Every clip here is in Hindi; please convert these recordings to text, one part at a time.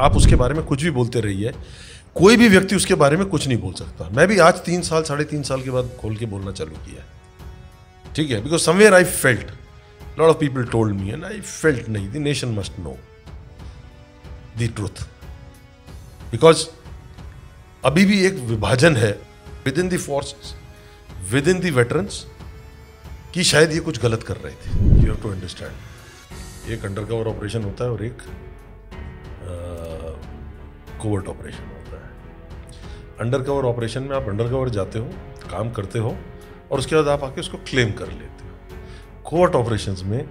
आप उसके बारे में कुछ भी बोलते रहिए। कोई भी व्यक्ति उसके बारे में कुछ नहीं बोल सकता। मैं भी आज तीन साल, साढ़े तीन साल के बाद खोल के बोलना चालू किया ठीक है? Because somewhere I felt lot of people told me and I felt नहीं। The nation must know the truth because अभी भी एक विभाजन है within the force within the कि शायद ये कुछ गलत कर रहे थे। यू हैव टू अंडरस्टैंड एक अंडर कवर ऑपरेशन होता है और एक कोवर्ट ऑपरेशन होता है। अंडर कवर ऑपरेशन में आप अंडर कवर जाते हो काम करते हो और उसके बाद आप आके उसको क्लेम कर लेते हो। कोवर्ट ऑपरेशन में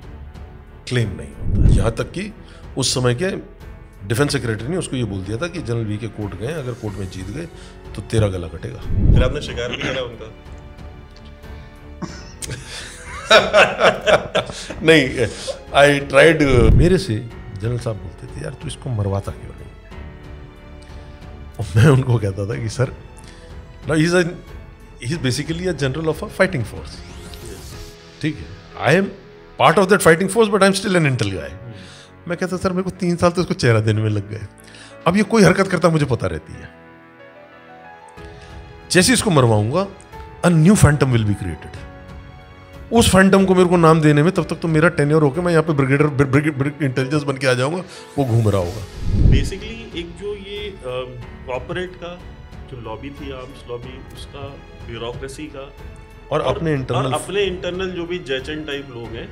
क्लेम नहीं होता। यहाँ तक कि उस समय के डिफेंस सेक्रेटरी ने उसको ये बोल दिया था कि जनरल वी के कोर्ट गए अगर कोर्ट में जीत गए तो तेरा गला कटेगा। फिर आपने शिकार भी करा उनका? नहीं आई ट्राइड मेरे से जनरल साहब बोलते थे यार तू इसको मरवाता क्यों मैं उनको कहता था कि, sir is is basically a general of a fighting force ठीक है। I am part of that fighting force but I am still an intel guy मैं कहता, सर, मेरे को तीन साल तो इसको चेहरा देने में लग गए। अब ये कोई हरकत करता मुझे पता रहती है। जैसे इसको मरवाऊँगा a new phantom will be created उस फैंटम को मेरे को नाम देने में तब तक तो मेरा टेन्योर होकर मैं यहाँ पे ब्रिगेडर ब्रिगेड इंटेलिजेंस बन के आ जाऊँगा, वो घूम रहा होगा। बेसिकली एक जो ये कॉर्पोरेट का जो लॉबी थी आर्म्स लॉबी उसका ब्यूरोक्रेसी का। और, और अपने इंटरनल और अपने इंटरनल जो भी जयचंद टाइप लोग हैं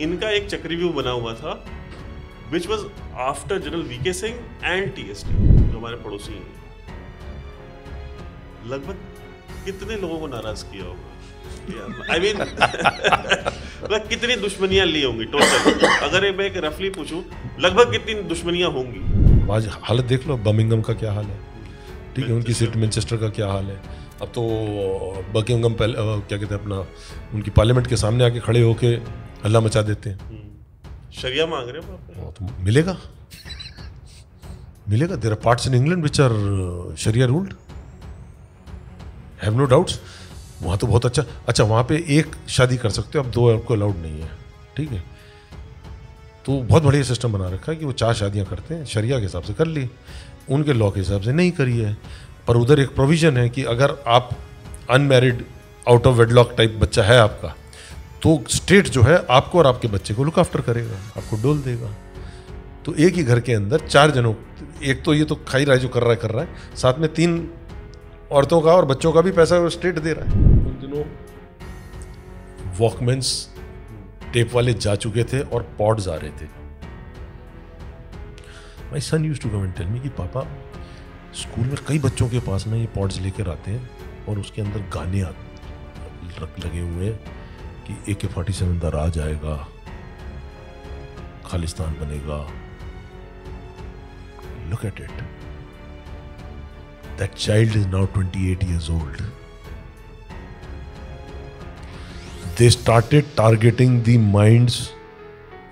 इनका एक चक्रव्यूह बना हुआ था which was after general V K Singh and T S T जो हमारे पड़ोसी हैं। लगभग कितने लोगों को नाराज़ किया होगा? आई मीन मतलब कितनी दुश्मनियाँ ली होंगी टोटल अगर मैं एक रफली पूछूँ लगभग कितनी दुश्मनियाँ होंगी? आज हालत देख लो बर्मिंगम का क्या हाल है? ठीक है उनकी सीट मैनचेस्टर का क्या हाल है? अब तो बर्मिंगम क्या कहते हैं अपना उनकी पार्लियामेंट के सामने आके खड़े होके हल्ला मचा देते हैं। शरिया मांग रहे हो तो मिलेगा। मिलेगा। There are parts in England which are sharia ruled have no doubts वहाँ तो बहुत अच्छा अच्छा वहाँ पे एक शादी कर सकते हो अब दो आपको अलाउड नहीं है। ठीक है? तो बहुत बढ़िया सिस्टम बना रखा है कि वो चार शादियाँ करते हैं, शरिया के हिसाब से कर ली, उनके लॉ के हिसाब से नहीं करी है, पर उधर एक प्रोविज़न है कि अगर आप unmarried out of wedlock type बच्चा है आपका तो स्टेट जो है आपको और आपके बच्चे को लुक आफ्टर करेगा, आपको डोल देगा। तो एक ही घर के अंदर चार जनों, एक तो ये तो खाई रहा है जो कर रहा है, कर रहा है, साथ में तीन औरतों का और बच्चों का भी पैसा स्टेट दे रहा है। उन दिनों वॉकमेंस टेप वाले जा चुके थे और पॉड्स आ रहे थे। My son used to tell me कि, पापा, स्कूल में कई बच्चों के पास ना ये पॉड्स लेकर आते हैं और उसके अंदर गाने लगे हुए हैं कि ए के फोर्टी सेवन द राज आएगा खालिस्तान बनेगा। Look at it that child is now twenty eight years old they started targeting the minds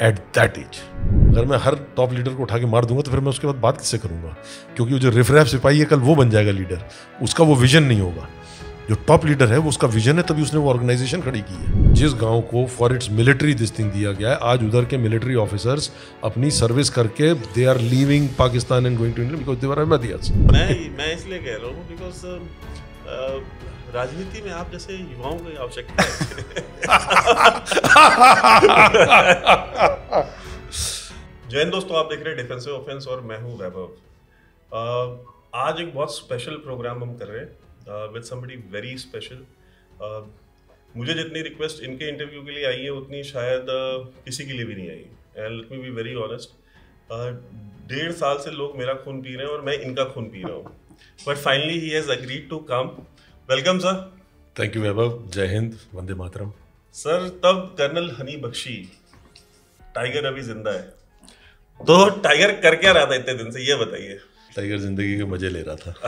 at that age अगर मैं हर टॉप लीडर को उठा के मार दूँगा तो फिर मैं उसके बाद बात किससे करूँगा? क्योंकि वो जो रिफरेफ सिपाही है, कल वो बन जाएगा लीडर उसका वो विजन नहीं होगा. जो टॉप लीडर है, वो उसका विजन है, तभी उसने वो ऑर्गेनाइजेशन खड़ी की है. जिस गाँव को for its military this thing दिया गया है, आज उधर के मिलिट्री ऑफिसर्स अपनी सर्विस करके they are leaving Pakistan and going to India because they are मैं मैं इसलिए कह रहा हूँ बिकॉज़ राजनीति में आप जैसे युवाओं की आवश्यकता है। जैन दोस्तों आप देख रहे हैं डिफेंसिव ऑफेंस और मैं हूँ वैभव। आज एक बहुत स्पेशल प्रोग्राम हम कर रहे हैं विद समबडी वेरी स्पेशल मुझे जितनी रिक्वेस्ट इनके इंटरव्यू के लिए आई है उतनी शायद uh, किसी के लिए भी नहीं आई। And let me be very honest डेढ़ साल से लोग मेरा खून पी रहे हैं और मैं इनका खून पी रहा हूँ। But finally he has agreed to come welcome sir thank you Vaibhav जय हिंद वंदे मातरम सर तब कर्नल हनी बख्शी टाइगर अभी ज़िंदा है। तो टाइगर कर क्या रहा था इतने दिन से? ये बताइए। टाइगर ज़िंदगी के मज़े ले रहा था।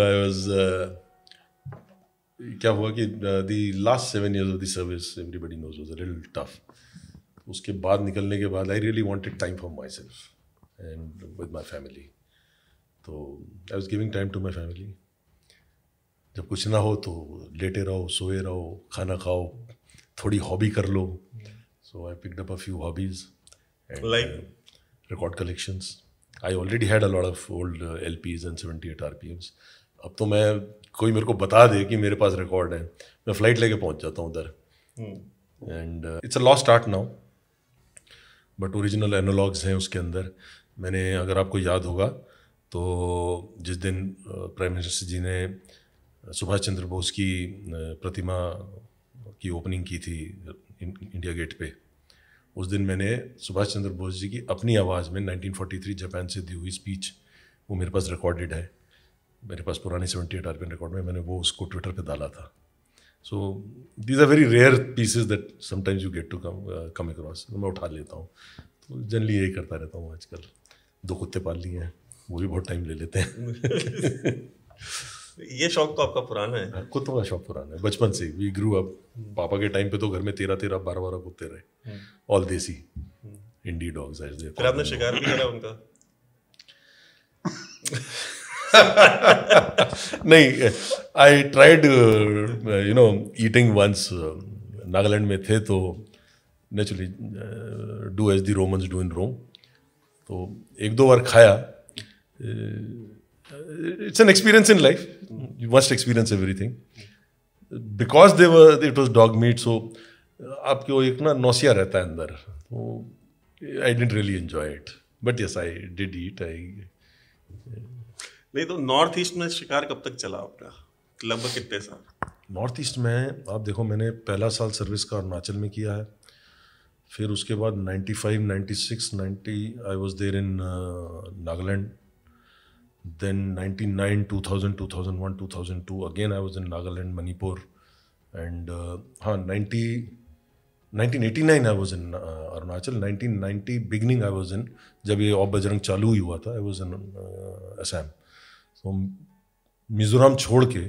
आई वाज क्या हुआ कि the last seven years of the service everybody knows was a little tough उसके बाद निकलने के बाद I really wanted time for myself and with my family तो I was giving time to my family जब कुछ ना हो तो लेटे रहो सोए रहो खाना खाओ थोड़ी हॉबी कर लो. So I picked up a few hobbies like record collections. I already had a lot of old uh, LPs and 78 RPMs. अब तो मैं कोई मेरे को बता दे कि मेरे पास रिकॉर्ड है। मैं फ़्लाइट लेके पहुँच जाता हूँ उधर. And it's a lost art now but original analogues हैं उसके अंदर. मैंने अगर आपको याद होगा तो जिस दिन प्राइम मिनिस्टर जी ने सुभाष चंद्र बोस की प्रतिमा की ओपनिंग की थी इंडिया गेट पे, उस दिन मैंने सुभाष चंद्र बोस जी की अपनी आवाज़ में 1943 जापान से दी हुई स्पीच वो मेरे पास रिकॉर्डेड है। मेरे पास पुरानी सेवेंटी एट आरपीएन रिकॉर्ड में मैंने वो उसको ट्विटर पे डाला था। So these are very rare pieces that sometimes you get to come come across मैं उठा लेता हूँ। तो जनरली यही करता रहता हूँ आजकल। दो कुत्ते पाल लिए हैं। वो भी बहुत टाइम ले लेते हैं। ये शौक तो आपका पुराना है। हाँ, कुत्तों का शौक पुराना है। बचपन से वी ग्रू अप पापा के टाइम पे तो घर में तेरह तेरह बारह बारह कुत्ते रहे। ऑल देसी। इंडी डॉग्स फिर आपने शिकार भी करा उनका? नहीं I tried you know eating once Nagaland में थे तो naturally do as the Romans do in Rome तो एक दो बार खाया। It's an experience in life you must experience everything because they were it was dog meat so आपको एक ना नौसिया रहता है अंदर। तो I didn't really enjoy it but yes I did eat I नहीं तो नॉर्थ ईस्ट में शिकार कब तक चला आपका? लगभग कितने साल? नॉर्थ ईस्ट में आप देखो मैंने पहला साल सर्विस का अरुणाचल में किया है। फिर उसके बाद 95, 96, 90 I was there in Nagaland. Then 99, 2000, 2001, 2002 again I was in Nagaland Manipur and हाँ 90 1989 I was in Arunachal 1990 beginning I was in जब ये ऑफ़ बजरंग चालू ही हुआ था आई वॉज़ इन असम तो मिज़ोरम छोड़ के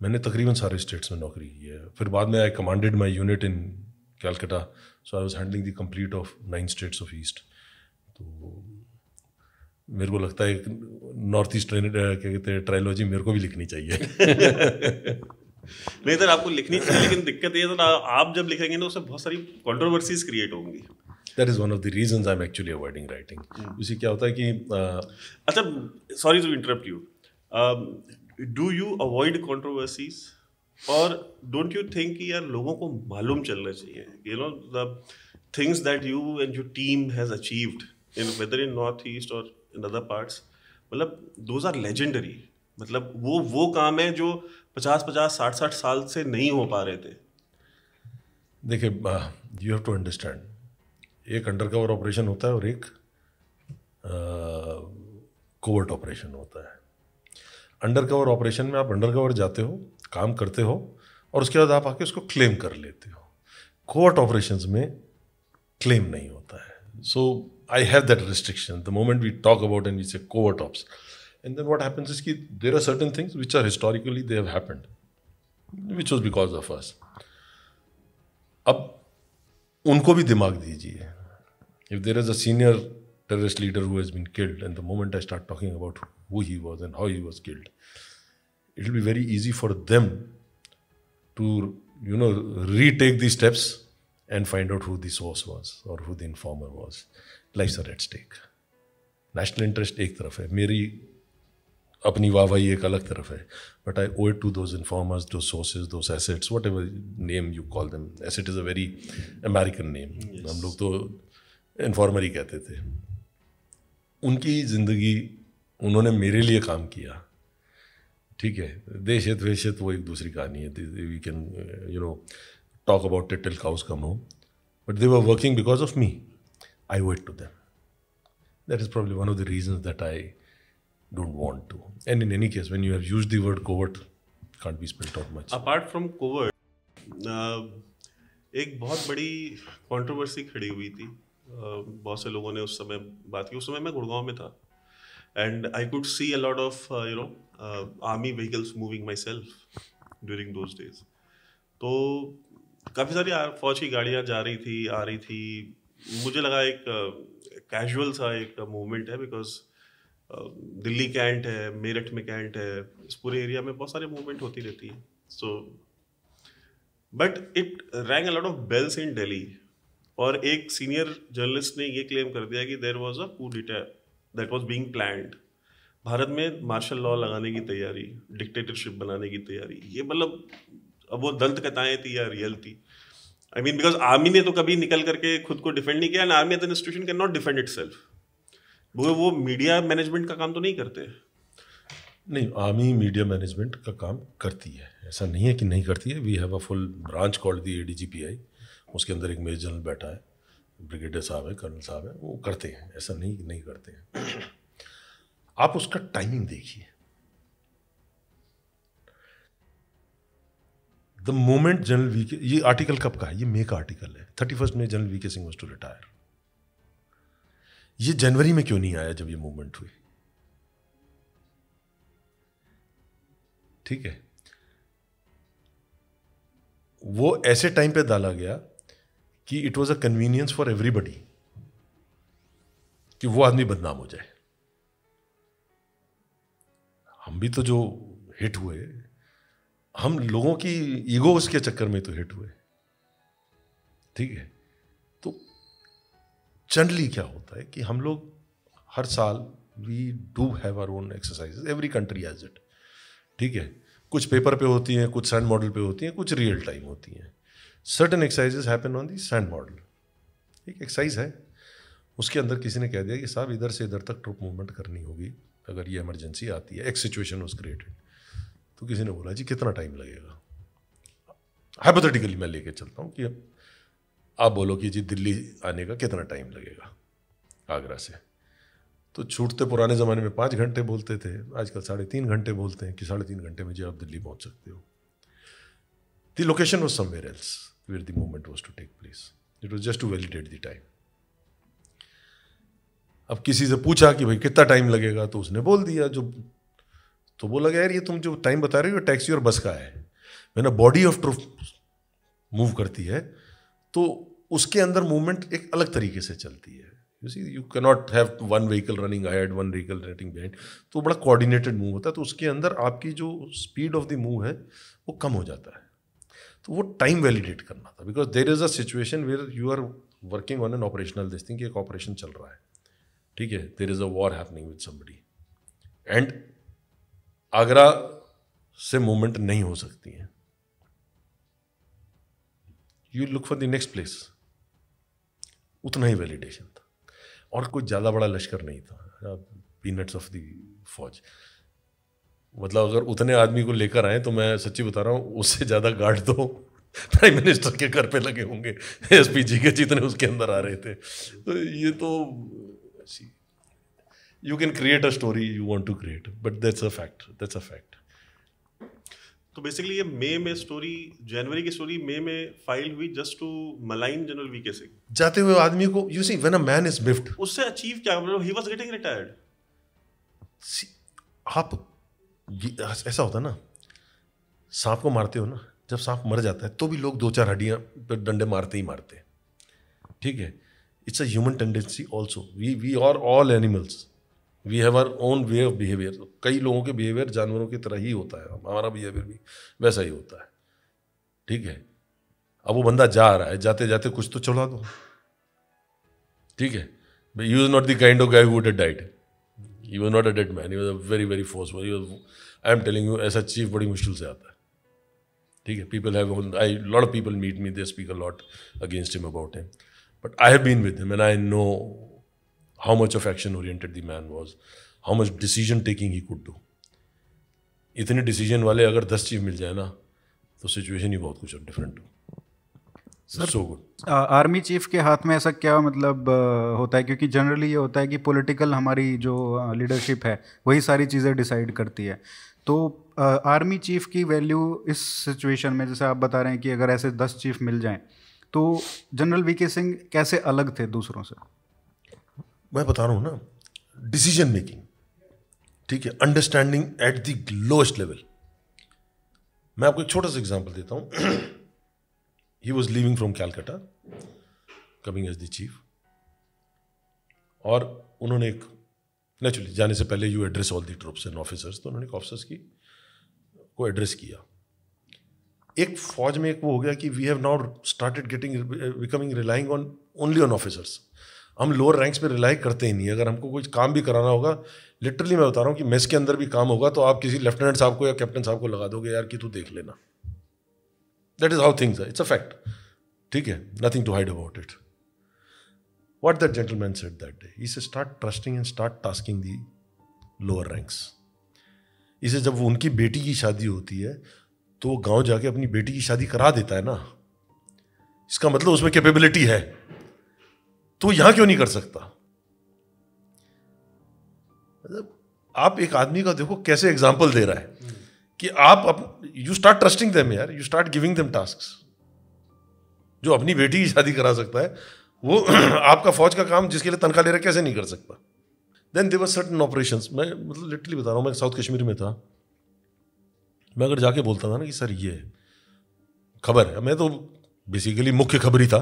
मैंने तकरीबन सारे स्टेट्स में नौकरी की है। फिर बाद में I commanded my unit in Calcutta so I was handling the complete of nine states of east तो मेरे को लगता है नॉर्थ ईस्ट क्या कहते हैं ट्रायलॉजी मेरे को भी लिखनी चाहिए। नहीं सर आपको लिखनी चाहिए लेकिन दिक्कत ये तो आप जब लिखेंगे तो उससे बहुत सारी कॉन्ट्रोवर्सीज क्रिएट होंगी। That is one of the reason I am actually avoiding writing उसी क्या होता है कि अच्छा sorry to interrupt you do you avoid controversies और डोंट यू थिंक कि यार लोगों को मालूम चलना चाहिए? You know the things that you and your team has achieved in whether in north east और इन अदर पार्ट्स मतलब दोज आर लेजेंडरी मतलब वो वो काम है जो पचास पचास, साठ साठ साल से नहीं हो पा रहे थे। देखिए यू हैव टू अंडरस्टैंड एक अंडर कवर ऑपरेशन होता है और एक कोवर्ट ऑपरेशन होता है। अंडर कवर ऑपरेशन में आप अंडर कवर जाते हो, काम करते हो और उसके बाद आप आके उसको क्लेम कर लेते हो। कोवर्ट ऑपरेशन में क्लेम नहीं होता है। सो I have that restriction the moment we talk about and we say covert ops and then what happens is कि there are certain things which are historically they have happened which was because of us अब उनको भी दिमाग दीजिए if there is a senior terrorist leader who has been killed, and the moment I start talking about who he was and how he was killed, it will be very easy for them to, you know, retake these steps and find out who the source was or who the informer was. Lives are at stake. National interest एक तरफ़ है मेरी अपनी वाहवाही एक अलग तरफ़ है but I owe to those informers दो सोर्सेज दो assets whatever name you call them asset is a very American name हम लोग तो इन्फॉर्मर ही कहते थे। उनकी ज़िंदगी उन्होंने मेरे लिए काम किया। ठीक है देशत हित वेश हित वो एक दूसरी कहानी है। We can you know talk about till cows come हो but they were working because of me I wait to them that is probably one of the reason that I don't want to. And in any case, when you have used the word covert, can't be spelled out much. Apart from covert, uh, एक बहुत बड़ी कंट्रोवर्सी खड़ी हुई थी। बहुत से लोगों ने उस समय बात की। उस समय मैं गुड़गांव में था। And I could see a lot of you know army vehicles moving myself during those days तो काफ़ी सारी फौज की गाड़ियाँ जा रही थी आ रही थी। मुझे लगा एक कैजुअल सा एक मूवमेंट है बिकॉज़ दिल्ली कैंट है, मेरठ में कैंट है, इस पूरे एरिया में बहुत सारे मूवमेंट होती रहती है। So but it rang a lot of bells in Delhi और एक सीनियर जर्नलिस्ट ने ये क्लेम कर दिया कि there was a coup d'etat that was being planned Bharat में मार्शल लॉ लगाने की तैयारी डिक्टेटरशिप बनाने की तैयारी, ये मतलब अब वो दंत कथाएँ थी या रियल थी आई मीन बिकॉज़ आर्मी ने तो कभी निकल करके खुद को डिफेंड नहीं किया and army as an institution cannot defend itself वो मीडिया मैनेजमेंट का काम तो नहीं करते। नहीं आर्मी मीडिया मैनेजमेंट का काम करती है। ऐसा नहीं है कि नहीं करती है। We have a full branch called the A D G P I उसके अंदर एक मेजर जनरल बैठा है। ब्रिगेडियर साहब है कर्नल साहब है, वो करते हैं। ऐसा नहीं कि नहीं करते हैं। आप उसका टाइमिंग देखिए। द मोमेंट जनरल वी के ये आर्टिकल कब का है? ये मे का आर्टिकल है। थर्टी फ़र्स्ट में general V K Singh was to retire ये जनवरी में क्यों नहीं आया जब ये मूवमेंट हुई? ठीक है। वो ऐसे टाइम पे डाला गया कि it was a convenience for everybody कि वो आदमी बदनाम हो जाए। हम भी तो जो हिट हुए हम लोगों की ईगो उसके चक्कर में तो हिट हुए। ठीक है? तो जनरली क्या होता है कि हम लोग हर साल we do have our own exercise every country has it ठीक है? कुछ पेपर पे होती हैं, कुछ सैंड मॉडल पे होती हैं, कुछ रियल टाइम होती हैं। Certain exercises happen on the sand model एक एक्सरसाइज है। उसके अंदर किसी ने कह दिया कि साहब, इधर से इधर तक ट्रुप मूवमेंट करनी होगी। अगर ये इमरजेंसी आती है एक सिचुएशन वॉज़ क्रिएटेड तो किसी ने बोला, जी, कितना टाइम लगेगा? हाइपोथेटिकली मैं लेके चलता हूँ कि अब, आप बोलो कि जी, दिल्ली आने का कितना टाइम लगेगा आगरा से? तो छूटते पुराने ज़माने में पाँच घंटे बोलते थे, आजकल साढ़े तीन घंटे बोलते हैं कि साढ़े तीन घंटे में जी, आप दिल्ली पहुँच सकते हो। The location was somewhere else where the movement was to take place it was just to validate the time अब किसी से पूछा कि भाई कितना टाइम लगेगा तो उसने बोल दिया, जो तो बोला गया यार, ये तुम जो टाइम बता रहे हो टैक्सी और बस का है। मैंने बॉडी ऑफ़ ट्रूफ मूव करती है तो उसके अंदर मूवमेंट एक अलग तरीके से चलती है। You see you cannot have one vehicle running ahead one vehicle running behind तो बड़ा कोऑर्डिनेटेड मूव होता है तो उसके अंदर आपकी जो स्पीड ऑफ़ द मूव है, वो कम हो जाता है। तो वो टाइम वैलिडेट करना था because there is a situation where you are working on an operational this thing एक ऑपरेशन चल रहा है। ठीक है there is a war happening with somebody and Agra से मूवमेंट नहीं हो सकती है। You look for the next place उतना ही वैलिडेशन था। और कोई ज़्यादा बड़ा लश्कर नहीं था। पीनट्स ऑफ़ दी फौज मतलब अगर उतने आदमी को लेकर आए तो मैं सच्ची बता रहा हूँ, उससे ज़्यादा गार्ड तो प्राइम मिनिस्टर के घर पे लगे होंगे। एसपी जी के जितने उसके अंदर आ रहे थे। तो ये तो you can create a story you want to create but that's a fact that's a fact तो बेसिकली ये मई में स्टोरी जनवरी की स्टोरी मई में फ़ाइल हुई just to malign general V K Singh जाते हुए आदमी को you see when a man is बिफ्ट उससे अचीव क्या मतलब ही वाज गेटिंग रिटायर्ड आप ऐसा होता ना सांप को मारते हो ना जब सांप मर जाता है तो भी लोग दो चार हड्डियाँ पर डंडे मारते ही मारते ठीक है? It's a human tendency also we we are all animals we have our own way of behaviour कई लोगों के बिहेवियर जानवरों की तरह ही होता है। हमारा बिहेवियर भी वैसा ही होता है। ठीक है? अब वो बंदा जा रहा है जाते जाते कुछ तो चला दो। ठीक है? You is not the kind of guy would diet you was not a dead man he was a very very forceful I am telling you ऐसा चीफ बड़ी मुश्किल से आता है। ठीक है? People have I lot of people meet me they speak a lot against him about him but I have been with him and I know how much of action oriented the man was, how much decision taking he could do. इतने डिसीज़न वाले अगर दस चीफ मिल जाए ना तो सिचुएशन ही बहुत कुछ डिफरेंट हो। सो गुड आर्मी चीफ के हाथ में ऐसा क्या मतलब होता है? क्योंकि जनरली ये होता है कि पॉलिटिकल हमारी जो लीडरशिप है वही सारी चीज़ें डिसाइड करती है। तो आर्मी चीफ की वैल्यू इस सिचुएशन में जैसे आप बता रहे हैं कि अगर ऐसे दस चीफ मिल जाएँ तो जनरल वी के सिंह कैसे अलग थे दूसरों से? मैं बता रहा हूँ ना डिसीज़न मेकिंग ठीक है understanding at the lowest level मैं आपको एक छोटा सा एग्ज़ाम्पल देता हूँ। He was living from Calcutta coming as the chief और उन्होंने एक नेचुरली जाने से पहले you address all the troops and officers तो उन्होंने ऑफिसर्स की, को एड्रेस किया। एक फौज में एक वो हो गया कि we have now started getting becoming relying on only on officers हम लोअर रैंक्स पे रिलाई करते ही नहीं अगर हमको कोई काम भी कराना होगा लिटरली मैं बता रहा हूँ कि मेस के अंदर भी काम होगा तो आप किसी लेफ्टिनेंट साहब को या कैप्टन साहब को लगा दोगे, यार कि तू देख लेना। That is how things it's a fact ठीक है? Nothing to hide about it what that gentleman said that day इसे start trusting and start tasking the lower ranks इसे जब वो उनकी बेटी की शादी होती है तो वो गाँव जाके अपनी बेटी की शादी करा देता है ना। इसका मतलब उसमें कैपेबिलिटी है। तो यहाँ क्यों नहीं कर सकता? मतलब आप एक आदमी का देखो कैसे एग्ज़ाम्पल दे रहा है कि आप यू स्टार्ट ट्रस्टिंग देम यार you start giving them task जो अपनी बेटी की शादी करा सकता है वो आपका फौज का काम जिसके लिए तनख्वाह ले रहा कैसे नहीं कर सकता? देन देवर सर्टन ऑपरेशन मैं मतलब लिटरली बता रहा हूँ मैं साउथ कश्मीर में था। मैं अगर जाके बोलता था ना कि सर ये खबर है। मैं तो बेसिकली मुख्य खबर ही था।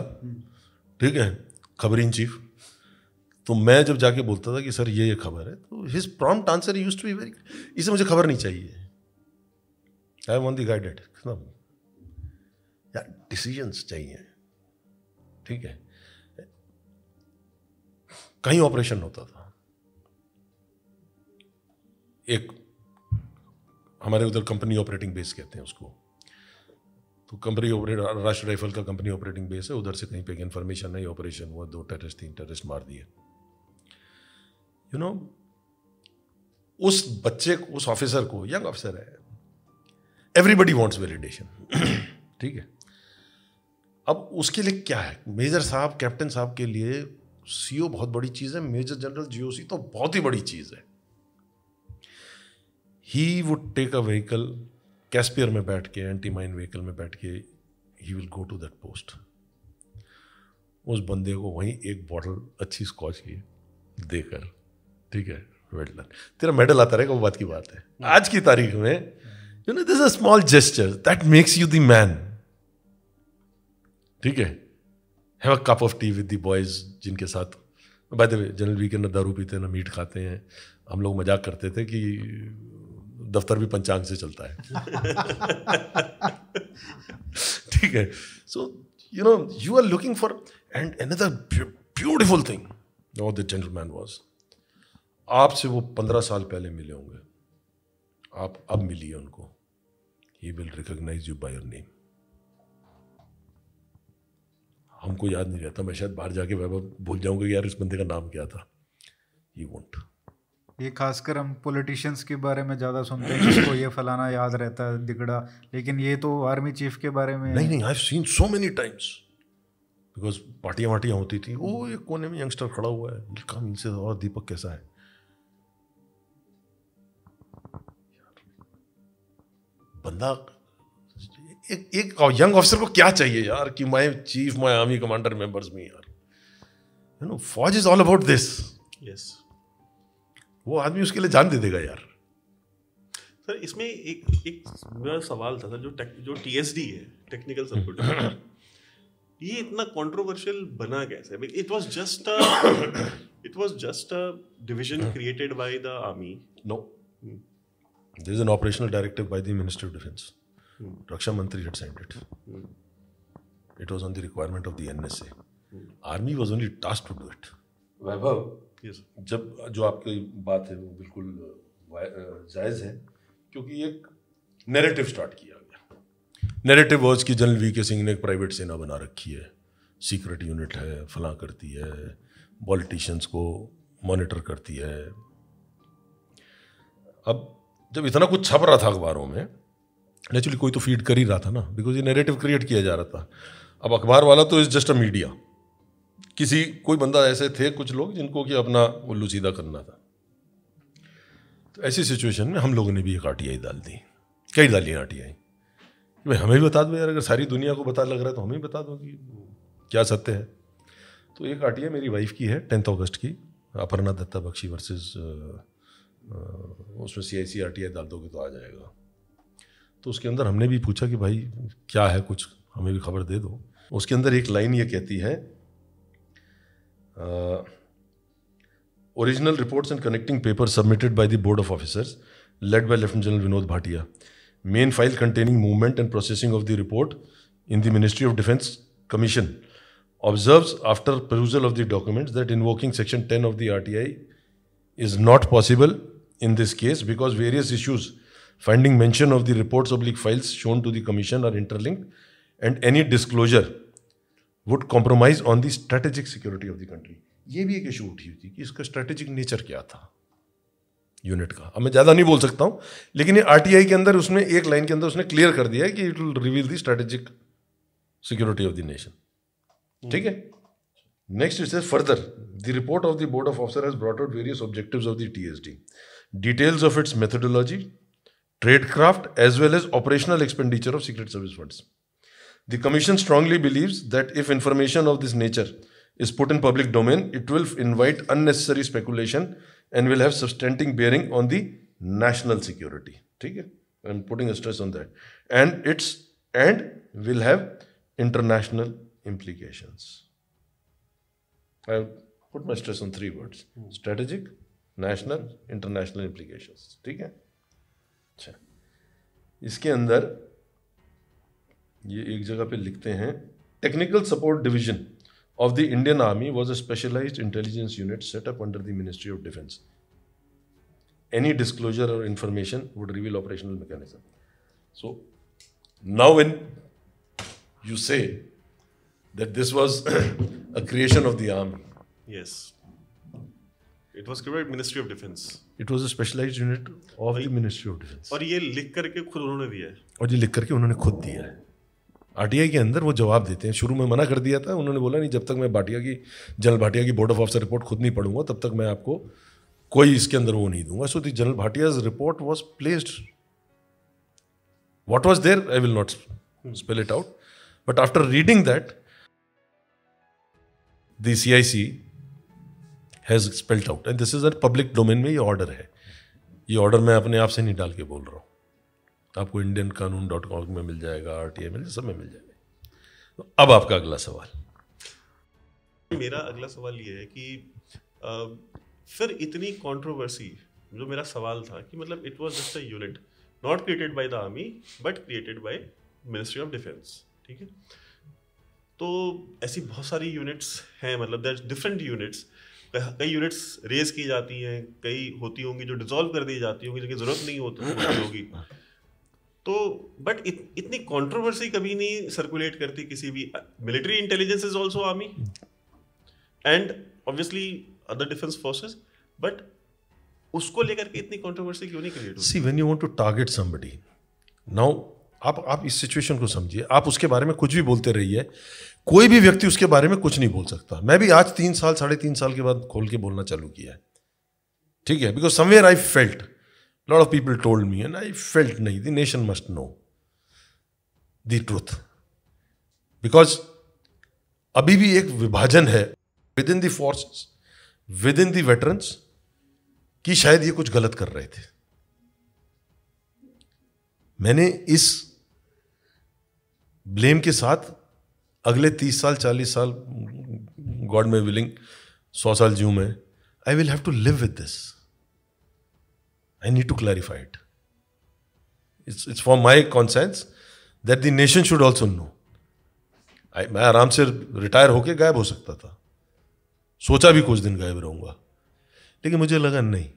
ठीक है? खबरी इन चीफ तो मैं जब जाके बोलता था कि सर ये ये खबर है तो his prompt answer used to be very इसे मुझे खबर नहीं चाहिए। आई वॉन्ट दी गाइडेड यार डिसीजंस चाहिए। ठीक है। कहीं ऑपरेशन होता था। एक, हमारे उधर कंपनी ऑपरेटिंग बेस कहते हैं उसको। तो कंपनी ऑपरेट राष्ट्रीय राइफल का कंपनी ऑपरेटिंग बेस है, उधर से कहीं पे इन्फॉर्मेशन है ऑपरेशन हुआ, दो टेररिस्ट तीन टेररिस्ट मार दिए। यू नो उस बच्चे को, उस ऑफिसर को यंग ऑफिसर है एवरीबडी वॉन्ट्स वेलिडेशन ठीक है? अब उसके लिए क्या है? मेजर साहब कैप्टन साहब के लिए सीओ बहुत बड़ी चीज़ है, मेजर जनरल जीओसी तो बहुत ही बड़ी चीज़ है। He would take a vehicle Casspir में बैठ के एंटी माइन व्हीकल में बैठ के he will go to that post उस बंदे को वहीं एक बॉटल अच्छी स्कॉच की देकर ठीक है वेल डन तेरा मेडल आता रहेगा वो बात की बात है। आज की तारीख में you know this a small gesture that makes you the man ठीक है? Have a cup of tea with the boys जिनके साथ। By the way general weekend ना दारू पीते ना मीट खाते हैं। हम लोग मज़ाक करते थे कि दफ्तर भी पंचांग से चलता है। ठीक है? So you know you are looking for and another beautiful thing know the gentleman was आपसे वो पंद्रह साल पहले मिले होंगे। आप अब मिलिए उनको। He will recognise you by your name हमको याद नहीं रहता। मैं शायद बाहर जाके वैभव भूल जाऊँगा कि यार इस बंदे का नाम क्या था। ही वोंट ये खासकर हम पॉलिटिशियंस के बारे में ज़्यादा सुनते हैं जिसको ये फलाना याद रहता है दिगड़ा लेकिन ये तो आर्मी चीफ के बारे में नहीं नहीं I seen so many times because पार्टियाँ वार्टियाँ होती थी। वो एक कोने में यंगस्टर खड़ा हुआ है। काम इनसे और दीपक कैसा है? बंदा एक एक यंग ऑफिसर को क्या चाहिए यार कि my chief my army commander members में यार। यू नो फौज is all about this yes वो आदमी उसके लिए जान दे देगा यार। सर इसमें एक एक मेरा सवाल था सर जो टेक, जो टीएसडी है टेक्निकल सपोर्ट ये इतना कंट्रोवर्शियल बना कैसे? It was just it was just a division created by the army no there is an operational directive by the minister of defence रक्षा मंत्री had signed it. it was on the requirement of the nsa army was only tasked to do it. जब जो आपकी बात है वो बिल्कुल जायज़ है, क्योंकि एक नैरेटिव स्टार्ट किया गया। नैरेटिव वॉज़ कि जनरल वी के सिंह ने एक प्राइवेट सेना बना रखी है। सीक्रेट यूनिट है, फला करती है पॉलिटिशियंस को मॉनिटर करती है। अब जब इतना कुछ छप रहा था अखबारों में नेचुरली कोई तो फ़ीड कर ही रहा था ना बिकॉज़ ये नैरेटिव क्रिएट किया जा रहा था। अब अखबार वाला तो इज़ जस्ट अ मीडिया किसी, कोई बंदा ऐसे थे कुछ लोग जिनको कि अपना उल्लू सीधा करना था। तो ऐसी सिचुएशन में हम लोगों ने भी एक आर डाल दी। कई डाली आर टी भाई, हमें भी बता दो यार, अगर सारी दुनिया को पता लग रहा है तो हमें बता दो कि क्या सत्य है। तो एक आर मेरी वाइफ की है टेंथ अगस्त की। अपर्णा दत्ता बख्शी वर्सेस उसमें सी I C R T I डाल दोगे तो आ जाएगा। तो उसके अंदर हमने भी पूछा कि भाई, क्या है कुछ? हमें भी खबर दे दो। उसके अंदर एक लाइन ये कहती है Uh, original reports and connecting papers submitted by the board of officers led by lieutenant general vinod bhatia. Main file containing movement and processing of the report in the Ministry of Defense Commission observes after perusal of the documents that invoking section 10 of the RTI is not possible in this case because various issues finding mention of the reports oblique files shown to the commission are interlinked and any disclosure would compromise on the strategic security of the country. ये भी एक इशू उठी हुई थी कि इसका स्ट्रेटेजिक नेचर क्या था? यूनिट का। अब मैं ज़्यादा नहीं बोल सकता हूँ, लेकिन ये आरटीआई के अंदर उसने, एक लाइन के अंदर उसने क्लियर कर दिया है कि it will reveal the strategic security of the nation ठीक है? Next is further the report of the board of officer has brought out various objectives of the TSD details of its methodology tradecraft as well as operational expenditure of secret service funds. the commission strongly believes that if information of this nature is put in public domain it will invite unnecessary speculation and will have substantive bearing on the national security ठीक है i'm putting a stress on that and it's and will have international implications i put my stress on three words strategic national international implications ठीक है अच्छा इसके अंदर ये एक जगह पे लिखते हैं technical support division of the Indian army was a specialised intelligence unit set under the ministry of defence any disclosure और information would reveal operational mechanism so now when you say that this was a creation of the army yes it was created ministry of defence it was a specialised unit of the ministry of defence और ये लिख करके खुद उन्होंने दिया है। और ये लिख करके उन्होंने खुद दिया है। आरटीआई के अंदर वो जवाब देते हैं। शुरू में मना कर दिया था। उन्होंने बोला, नहीं, जब तक मैं भाटिया की, जनरल भाटिया की बोर्ड ऑफ़ ऑफिसर रिपोर्ट खुद नहीं पढ़ूँगा, तब तक मैं आपको कोई इसके अंदर वो नहीं दूँगा। So the general Bhatia's report was placed what was there I will not spell it out but after reading that the C I C has spelt out and this is a public domain में ये ऑर्डर है। ये ऑर्डर मैं अपने आप से नहीं डाल के बोल रहा हूँ। आपको इंडियन कानून डॉट कॉम में मिल जाएगा आर टी मिल सब में मिल जाएगा। तो अब आपका अगला सवाल। मेरा अगला सवाल ये है कि अ, फिर इतनी कंट्रोवर्सी जो मेरा सवाल था कि मतलब it was just a unit not created by the army but created by ministry of defence ठीक है? तो ऐसी बहुत सारी यूनिट्स हैं मतलब देर डिफरेंट यूनिट्स कई यूनिट्स रेज की जाती हैं कई होती होंगी जो डिसॉल्व कर दी जाती होंगी जिनकी ज़रूरत नहीं होती होगी। तो बट इत, इतनी कंट्रोवर्सी कभी नहीं सर्कुलेट करती किसी भी military intelligence is also army and obviously other defence forces but उसको लेकर के इतनी कंट्रोवर्सी क्यों नहीं create see when you want to target somebody now आप आप इस सिचुएशन को समझिए। आप उसके बारे में कुछ भी बोलते रहिए। कोई भी व्यक्ति उसके बारे में कुछ नहीं बोल सकता। मैं भी आज तीन साल साढ़े तीन साल के बाद खोल के बोलना चालू किया है। ठीक है? Because somewhere I felt lot of people told me and I felt नहीं the nation must know the truth because अभी भी एक विभाजन है within the forces within कि शायद ये कुछ गलत कर रहे थे। मैंने इस ब्लेम के साथ अगले तीस साल, चालीस साल गॉड में विलिंग सौ साल जीव में I will have to live with this I need to clarify it it's it's for my conscience that the nation should also know मैं आराम से रिटायर होके गायब हो सकता था। सोचा भी कुछ दिन गायब रहूँगा। लेकिन मुझे लगा, नहीं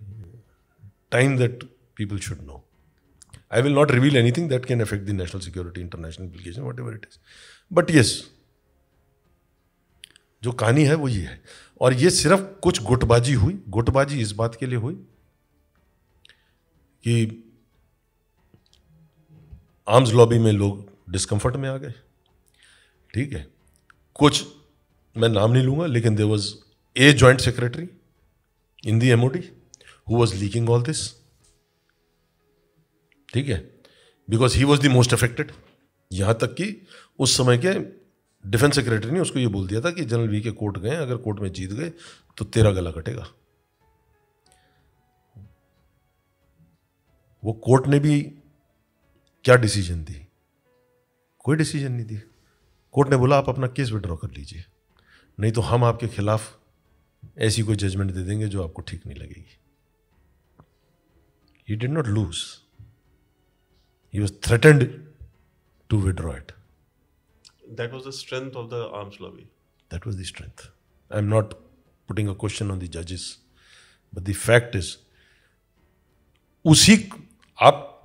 time that people should know I will not reveal anything that can affect the national security international implication whatever it is but yes जो कहानी है वो ये है। और ये सिर्फ़ कुछ गुटबाजी हुई। गुटबाजी इस बात के लिए हुई कि आर्म्स लॉबी में लोग डिस्कम्फर्ट में आ गए। ठीक है? कुछ, मैं नाम नहीं लूँगा, लेकिन there was a joint secretary in the MOD who was leaking all this ठीक है? Because he was the most affected यहाँ तक कि उस समय के डिफेंस सेक्रेटरी ने उसको ये बोल दिया था कि जनरल वी के कोर्ट गए, अगर कोर्ट में जीत गए तो तेरा गला कटेगा। वो कोर्ट ने भी क्या डिसीज़न दी? कोई डिसीज़न नहीं दी। कोर्ट ने बोला आप अपना केस विड्रॉ कर लीजिए। नहीं तो हम आपके खिलाफ ऐसी कोई जजमेंट दे देंगे जो आपको ठीक नहीं लगेगी. He did not lose he was threatened to withdraw it that was the strength of the arms lobby that was the strength I am not putting a question on the जजेस बट द फैक्ट इज़ उसी आप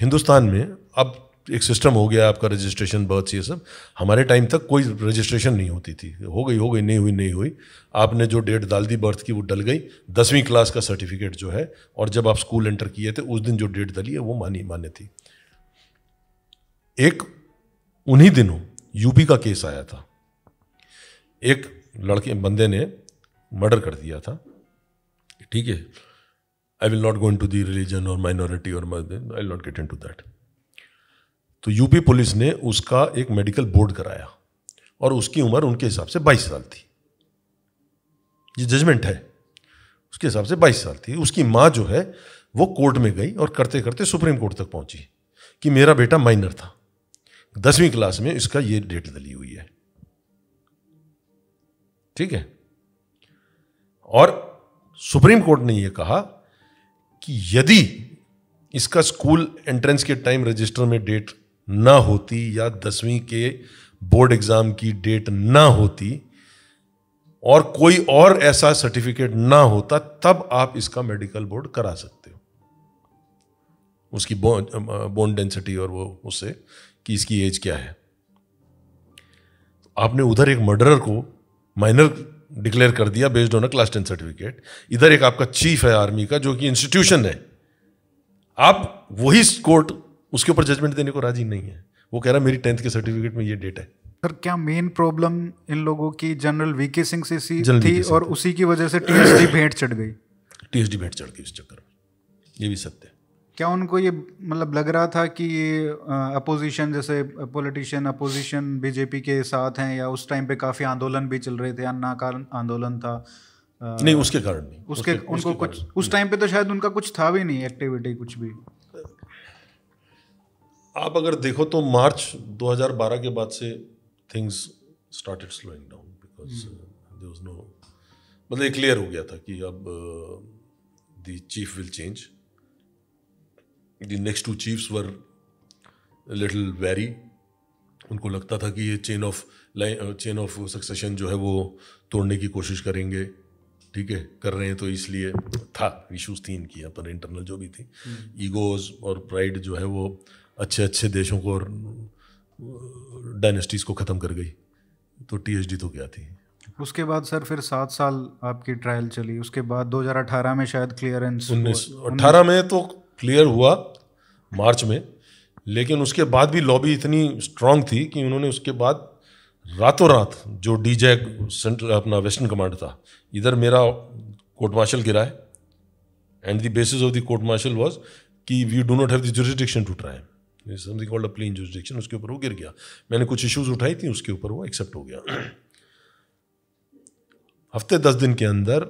हिंदुस्तान में, अब एक सिस्टम हो गया आपका रजिस्ट्रेशन बर्थ ये सब, हमारे टाइम तक कोई रजिस्ट्रेशन नहीं होती थी। हो गई हो गई, नहीं हुई नहीं हुई। आपने जो डेट डाल दी बर्थ की, वो डल गई। दसवीं क्लास का सर्टिफिकेट जो है, और जब आप स्कूल एंटर किए थे, उस दिन जो डेट डली है, वो मानी, मान्य थी। एक, उन्हीं दिनों यूपी का केस आया था। एक लड़के, बंदे ने मर्डर कर दिया था। ठीक है? Go into the religion और माइनॉरिटी और I will not get into that तो यूपी पुलिस ने उसका एक मेडिकल बोर्ड कराया और उसकी उम्र उनके हिसाब से 22 साल थी। ये जजमेंट है। उसके हिसाब से 22 साल थी। उसकी माँ जो है, वो कोर्ट में गई और करते करते सुप्रीम कोर्ट तक पहुँची कि मेरा बेटा माइनर था। दसवीं क्लास में इसका ये डेट दली हुई है। ठीक है? और सुप्रीम कोर्ट ने यह कहा कि यदि इसका स्कूल एंट्रेंस के टाइम रजिस्टर में डेट ना होती या दसवीं के बोर्ड एग्ज़ाम की डेट ना होती और कोई और ऐसा सर्टिफिकेट ना होता, तब आप इसका मेडिकल बोर्ड करा सकते हो। उसकी बोन डेंसिटी और वो उससे कि इसकी एज क्या है। आपने उधर एक मर्डरर को माइनर डिक्लेयर कर दिया based on a class ten certificate इधर एक आपका चीफ है आर्मी का जो कि इंस्टीट्यूशन है। आप वही कोर्ट उसके ऊपर जजमेंट देने को राज़ी नहीं है। वो कह रहा मेरी टेंथ के सर्टिफिकेट में ये डेट है। सर क्या मेन प्रॉब्लम इन लोगों की जनरल वीके सिंह से सी थी और उसी की वजह से टीएसडी भेंट चढ़ गई? टीएसडी भेंट चढ़ गई इस चक्कर में। ये भी सत्य है। क्या उनको ये मतलब लग रहा था कि ये अपोजिशन जैसे पॉलिटिशियन अपोजिशन बीजेपी के साथ हैं या उस टाइम पे काफ़ी आंदोलन भी चल रहे थे अन्ना का आंदोलन था? आ, नहीं उसके कारण नहीं। उसके, उसके उनको उसके कुछ उस टाइम पे तो शायद उनका कुछ था भी नहीं एक्टिविटी कुछ भी। आप अगर देखो तो मार्च 2012 के बाद से things started slowing down because there was no मतलब क्लियर हो गया था कि अब the chief will change the next two chiefs were little very उनको लगता था कि ये chain of line chain of succession जो है वो तोड़ने की कोशिश करेंगे। ठीक है? कर रहे हैं तो इसलिए था। इशूज थी इनकी अपन इंटरनल जो भी थी। ईगोज हम्म। और प्राइड जो है वो अच्छे अच्छे देशों को और डायनेस्टीज को ख़त्म कर गई। तो टीएचडी तो क्या थी? उसके बाद सर फिर सात साल आपकी ट्रायल चली। उसके बाद 2018 में शायद क्लियरेंस उन्नीस अट्ठारह में तो क्लियर हुआ मार्च में, लेकिन उसके बाद भी लॉबी इतनी स्ट्रांग थी कि उन्होंने उसके बाद रातों रात जो डी जैक सेंट्रल अपना वेस्टर्न कमांड था, इधर मेरा कोर्ट मार्शल गिरा है and the basis of the court martial was कि we do not have the jurisdiction to try something called a plain jurisdiction उसके ऊपर वो गिर गया। मैंने कुछ इश्यूज़ उठाई थी, उसके ऊपर वो एक्सेप्ट हो गया। हफ़्ते दस दिन के अंदर,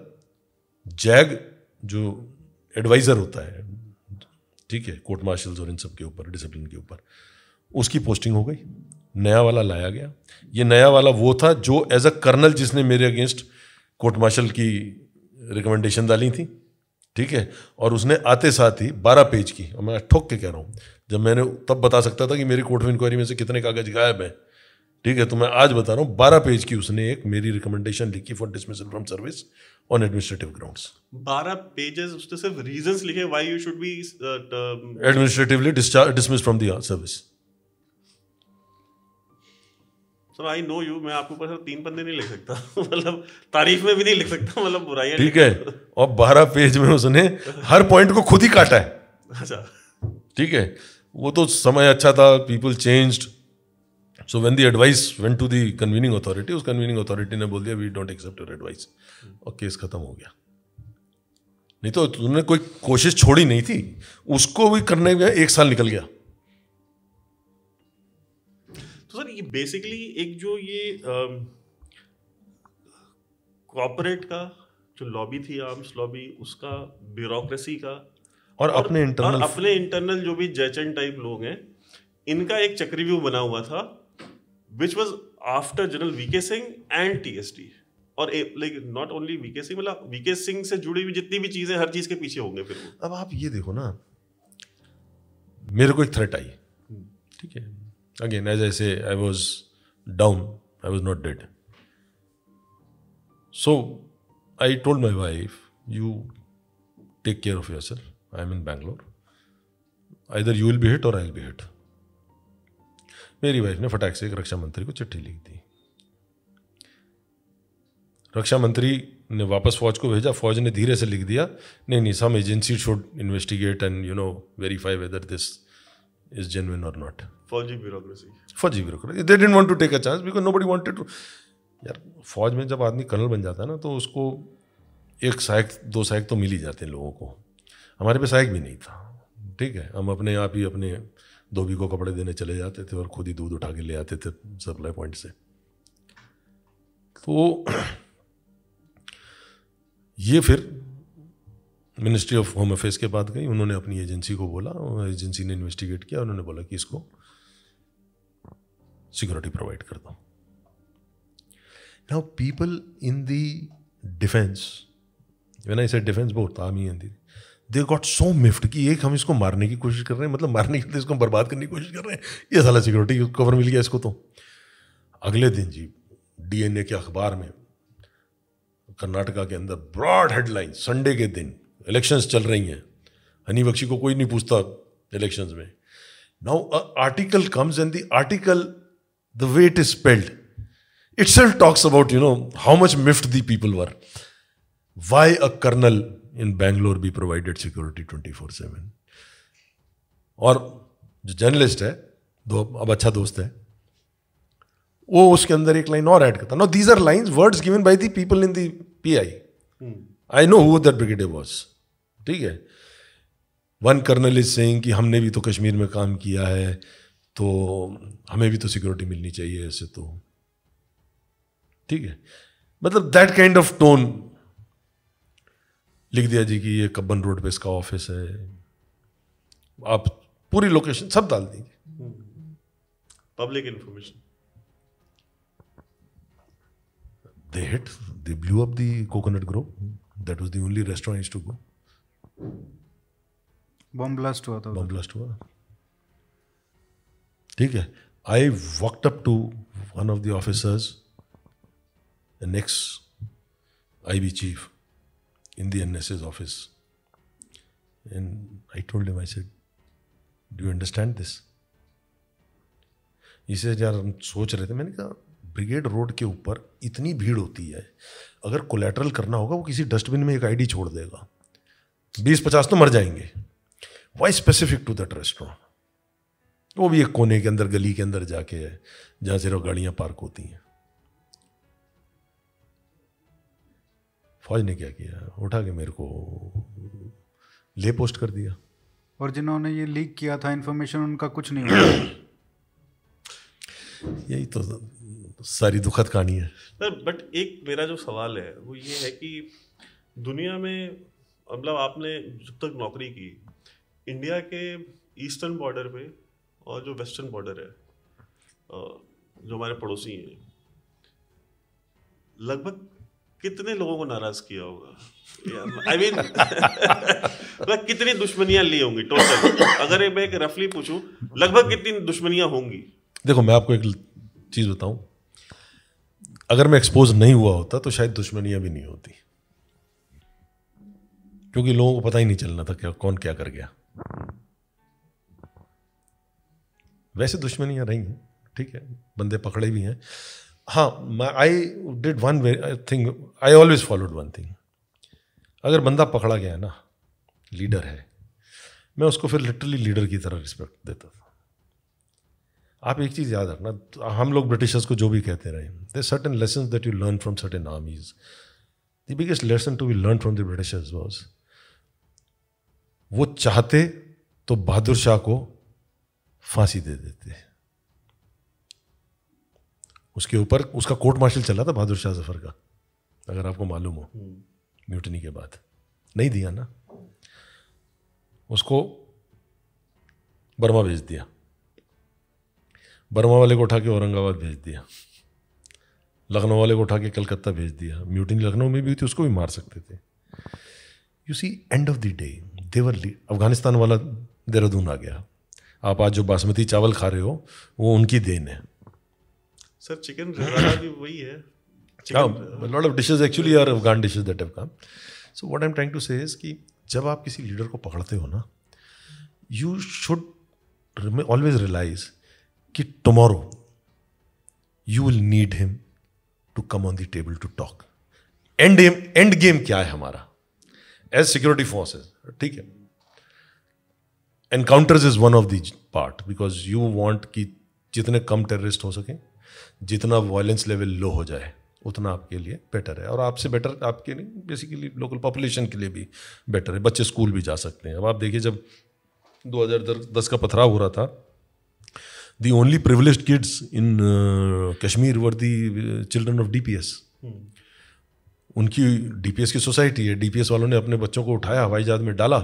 जैग जो एडवाइज़र होता है ठीक है कोर्ट मार्शल्स और इन सब के ऊपर डिसिप्लिन के ऊपर। उसकी पोस्टिंग हो गई, नया वाला लाया गया। ये नया वाला वो था जो एज अ कर्नल जिसने मेरे अगेंस्ट कोर्ट मार्शल की रिकमेंडेशन डाली थी, ठीक है? और उसने आते साथ ही बारह पेज की। और मैं ठोक के कह रहा हूँ, जब मैंने तब बता सकता था कि मेरी कोर्ट ऑफ़ इंक्वायरी में से कितने कागज़ गायब हैं। ठीक है तो मैं आज बता रहा हूँ बारह पेज की उसने एक मेरी रिकमेंडेशन लिखी for dismissal from service on administrative grounds बारह पेजेस उसने सिर्फ़ रीजंस लिखे why you should be administratively dismiss from the service sir I know you मैं आपके ऊपर तीन बंदे नहीं लिख सकता। मतलब तारीफ़ में भी नहीं लिख सकता मतलब बुराई ठीक है और बारह पेज में उसने हर पॉइंट को खुद ही काटा है। अच्छा। ठीक है वो तो समय अच्छा था people changed so when the advice went to the convening authority उस कन्वीनिंग अथॉरिटी ने बोल दिया we don't accept your advice और केस खत्म हो गया नहीं तो तुमने कोई कोशिश छोड़ी नहीं थी उसको भी करने में एक साल निकल गया तो सर ये बेसिकली एक जो ये कॉपोरेट का जो लॉबी थी आर्म्स लॉबी उसका ब्यूरोक्रेसी का और, और अपने इंटरनल और अपने इंटरनल जो भी जैचन टाइप लोग हैं इनका एक चक्रव्यूह बना हुआ था। Which was after general VK Singh and T S T और like not only VK Singh मतलब वीके सिंह से जुड़ी हुई जितनी भी चीज़ें हर चीज़ के पीछे होंगे फिर अब आप ये देखो ना मेरे को एक थ्रेट आई। ठीक है? Again as I say I was down I was not dead so I told my wife you take care of yourself I am in Bangalore either you will be hit और आई विल बी हिट मेरी वाइफ ने फटाक से एक रक्षा मंत्री को चिट्ठी लिख दी। रक्षा मंत्री ने वापस फौज को भेजा फौज ने धीरे से लिख दिया नहीं नहीं some agency should investigate and you know verify whether this is genuine और नॉट फौजी ब्यूरोक्रेसी फौजी bureaucracy they didn't want to take a chance because nobody wanted to यार फौज में जब आदमी कर्नल बन जाता है ना तो उसको एक सहायक दो सहायक तो मिल ही जाते हैं लोगों को। हमारे पे सहायक भी नहीं था। ठीक है हम अपने आप ही अपने धोबी को कपड़े देने चले जाते थे और खुद ही दूध उठा के ले आते थे सप्लाई पॉइंट से। तो ये फिर मिनिस्ट्री ऑफ़ होम अफेयर्स के बाद गई, उन्होंने अपनी एजेंसी को बोला एजेंसी ने इन्वेस्टिगेट किया, उन्होंने बोला कि इसको सिक्योरिटी प्रोवाइड कर दो। Now people in the defence when I said defence both army and they got so miffed कि एक हम इसको मारने की कोशिश कर रहे हैं मतलब मारने के लिए इसको बर्बाद करने की कोशिश कर रहे हैं। ये साला सिक्योरिटी कवर मिल गया इसको तो। अगले दिन जी डीएनए के अखबार में कर्नाटका के अंदर ब्रॉड हेडलाइन संडे के दिन इलेक्शंस चल रही हैं। हनी बख्शी को कोई नहीं पूछता इलेक्शंस में। Now article comes and the article the way it is spelled it talks about you know how much miffed the people were why a colonel in Bangalore be provided security twenty four seven और जो जर्नलिस्ट है दो अब अच्छा दोस्त है वो उसके अंदर एक लाइन और ऐड करता no these are lines words given by the P I I know who that know who that ब्रिगेडियर वॉज़ ठीक है? वन कर्नल इज़ सेइंग कि हमने भी तो कश्मीर में काम किया है तो हमें भी तो सिक्योरिटी मिलनी चाहिए ऐसे तो। ठीक है? मतलब दैट काइंड ऑफ़ टोन लिख दिया जी कि ये कब्बन रोड पे इसका ऑफ़िस है। आप पूरी लोकेशन सब डाल दीजिए public information they hit they blew up the coconut grove. That was the only restaurant I used to go. Bomb blast हुआ था बम ब्लास्ट हुआ। ठीक है। I walked up to one of the officers next I B chief in the NSS office. And I told him, I said, Do you understand this? He इसे यार हम सोच रहे थे। मैंने कहा ब्रिगेड रोड के ऊपर इतनी भीड़ होती है अगर कोलेट्रल करना होगा वो किसी डस्टबिन में एक आईडी छोड़ देगा। बीस पचास तो मर जाएँगे। Why specific to that restaurant वो भी एक कोने के अंदर गली के अंदर जाके है जहाँ सिर्फ़ गाड़ियाँ पार्क होती हैं। फौज ने क्या किया? उठा के मेरे को ले पोस्ट कर दिया। और जिन्होंने ये लीक किया था इन्फॉर्मेशन उनका कुछ नहीं हुआ। यही तो सारी दुखद कहानी है। सर बट एक मेरा जो सवाल है वो ये है कि दुनिया में मतलब आपने जब तक नौकरी की इंडिया के ईस्टर्न बॉर्डर पे और जो वेस्टर्न बॉर्डर है जो हमारे पड़ोसी हैं लगभग कितने लोगों को नाराज़ किया होगा? आई मीन मतलब कितनी दुश्मनियाँ ली होंगी टोटल अगर मैं एक रफली पूछूँ, लगभग कितनी दुश्मनियाँ होंगी? देखो, मैं आपको एक चीज़ बताऊँ। अगर मैं एक्सपोज नहीं हुआ होता तो शायद दुश्मनियाँ भी नहीं होती। क्योंकि लोगों को पता ही नहीं चलना था क्या, कौन क्या कर गया। वैसे दुश्मनियाँ रही हैं, ठीक है, बंदे पकड़े भी हैं। हाँ I did one thing I always followed one thing अगर बंदा पकड़ा गया ना लीडर है, मैं उसको फिर लिटरली लीडर की तरह रिस्पेक्ट देता था। आप एक चीज़ याद रखना, हम लोग ब्रिटिशर्स को जो भी कहते रहे they certain lesson that you learn from certain armies the biggest lesson to be learn from the Britishers was वो चाहते तो बहादुर शाह को फांसी दे देते। उसके ऊपर उसका कोर्ट मार्शल चला था बहादुर शाह ज़फ़र का अगर आपको मालूम हो म्यूटनी के बाद। नहीं दिया ना। उसको बर्मा भेज दिया। बर्मा वाले को उठा के औरंगाबाद भेज दिया। लखनऊ वाले को उठा के कलकत्ता भेज दिया। म्यूटिंग लखनऊ में भी हुई थी उसको भी मार सकते थे। You see end of the day देवर अफ़गानिस्तान वाला देहरादून आ गया। आप आज जो बासमती चावल खा रहे हो वो उनकी देन है। सर चिकन रिजाला भी वही है a lot of dishes actually are Afghan dishes that have come. So what I'm trying to say is कि जब आप किसी लीडर को पकड़ते हो ना यू शुड ऑलवेज रियलाइज़ कि tomorrow you will need him to come on the table to talk and end game क्या है हमारा एज सिक्योरिटी फोर्सेज ठीक है encounters is one of the part because you want कि जितने कम टेररिस्ट हो सके जितना वायलेंस लेवल लो हो जाए उतना आपके लिए बेटर है। और आपसे बेटर आपके नहीं बेसिकली लोकल पॉपुलेशन के लिए भी बेटर है। बच्चे स्कूल भी जा सकते हैं। अब आप देखिए जब 2010 का पथराव हो रहा था the only privilege kids in Kashmir were the children of DPS उनकी डीपीएस की सोसाइटी है। डीपीएस वालों ने अपने बच्चों को उठाया हवाई जहाज़ में डाला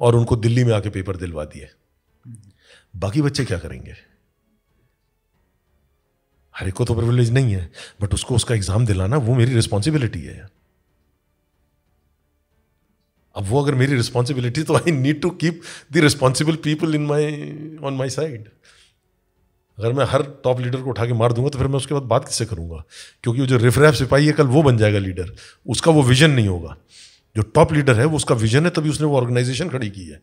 और उनको दिल्ली में आके पेपर दिलवा दिए। बाकी बच्चे क्या करेंगे? हर एक को तो प्रिविलेज नहीं है बट उसको उसका एग्ज़ाम दिलाना वो मेरी रिस्पॉन्सिबिलिटी है। अब वो अगर मेरी रिस्पॉन्सिबिलिटी तो I need to keep the responsible people in my on my side अगर मैं हर टॉप लीडर को उठा के मार दूँगा तो फिर मैं उसके बाद बात किससे करूँगा? क्योंकि वो जो रिफरेफ सिपाही है कल वो बन जाएगा लीडर उसका वो विजन नहीं होगा। जो टॉप लीडर है वो उसका विजन है तभी उसने वो ऑर्गेनाइजेशन खड़ी की है।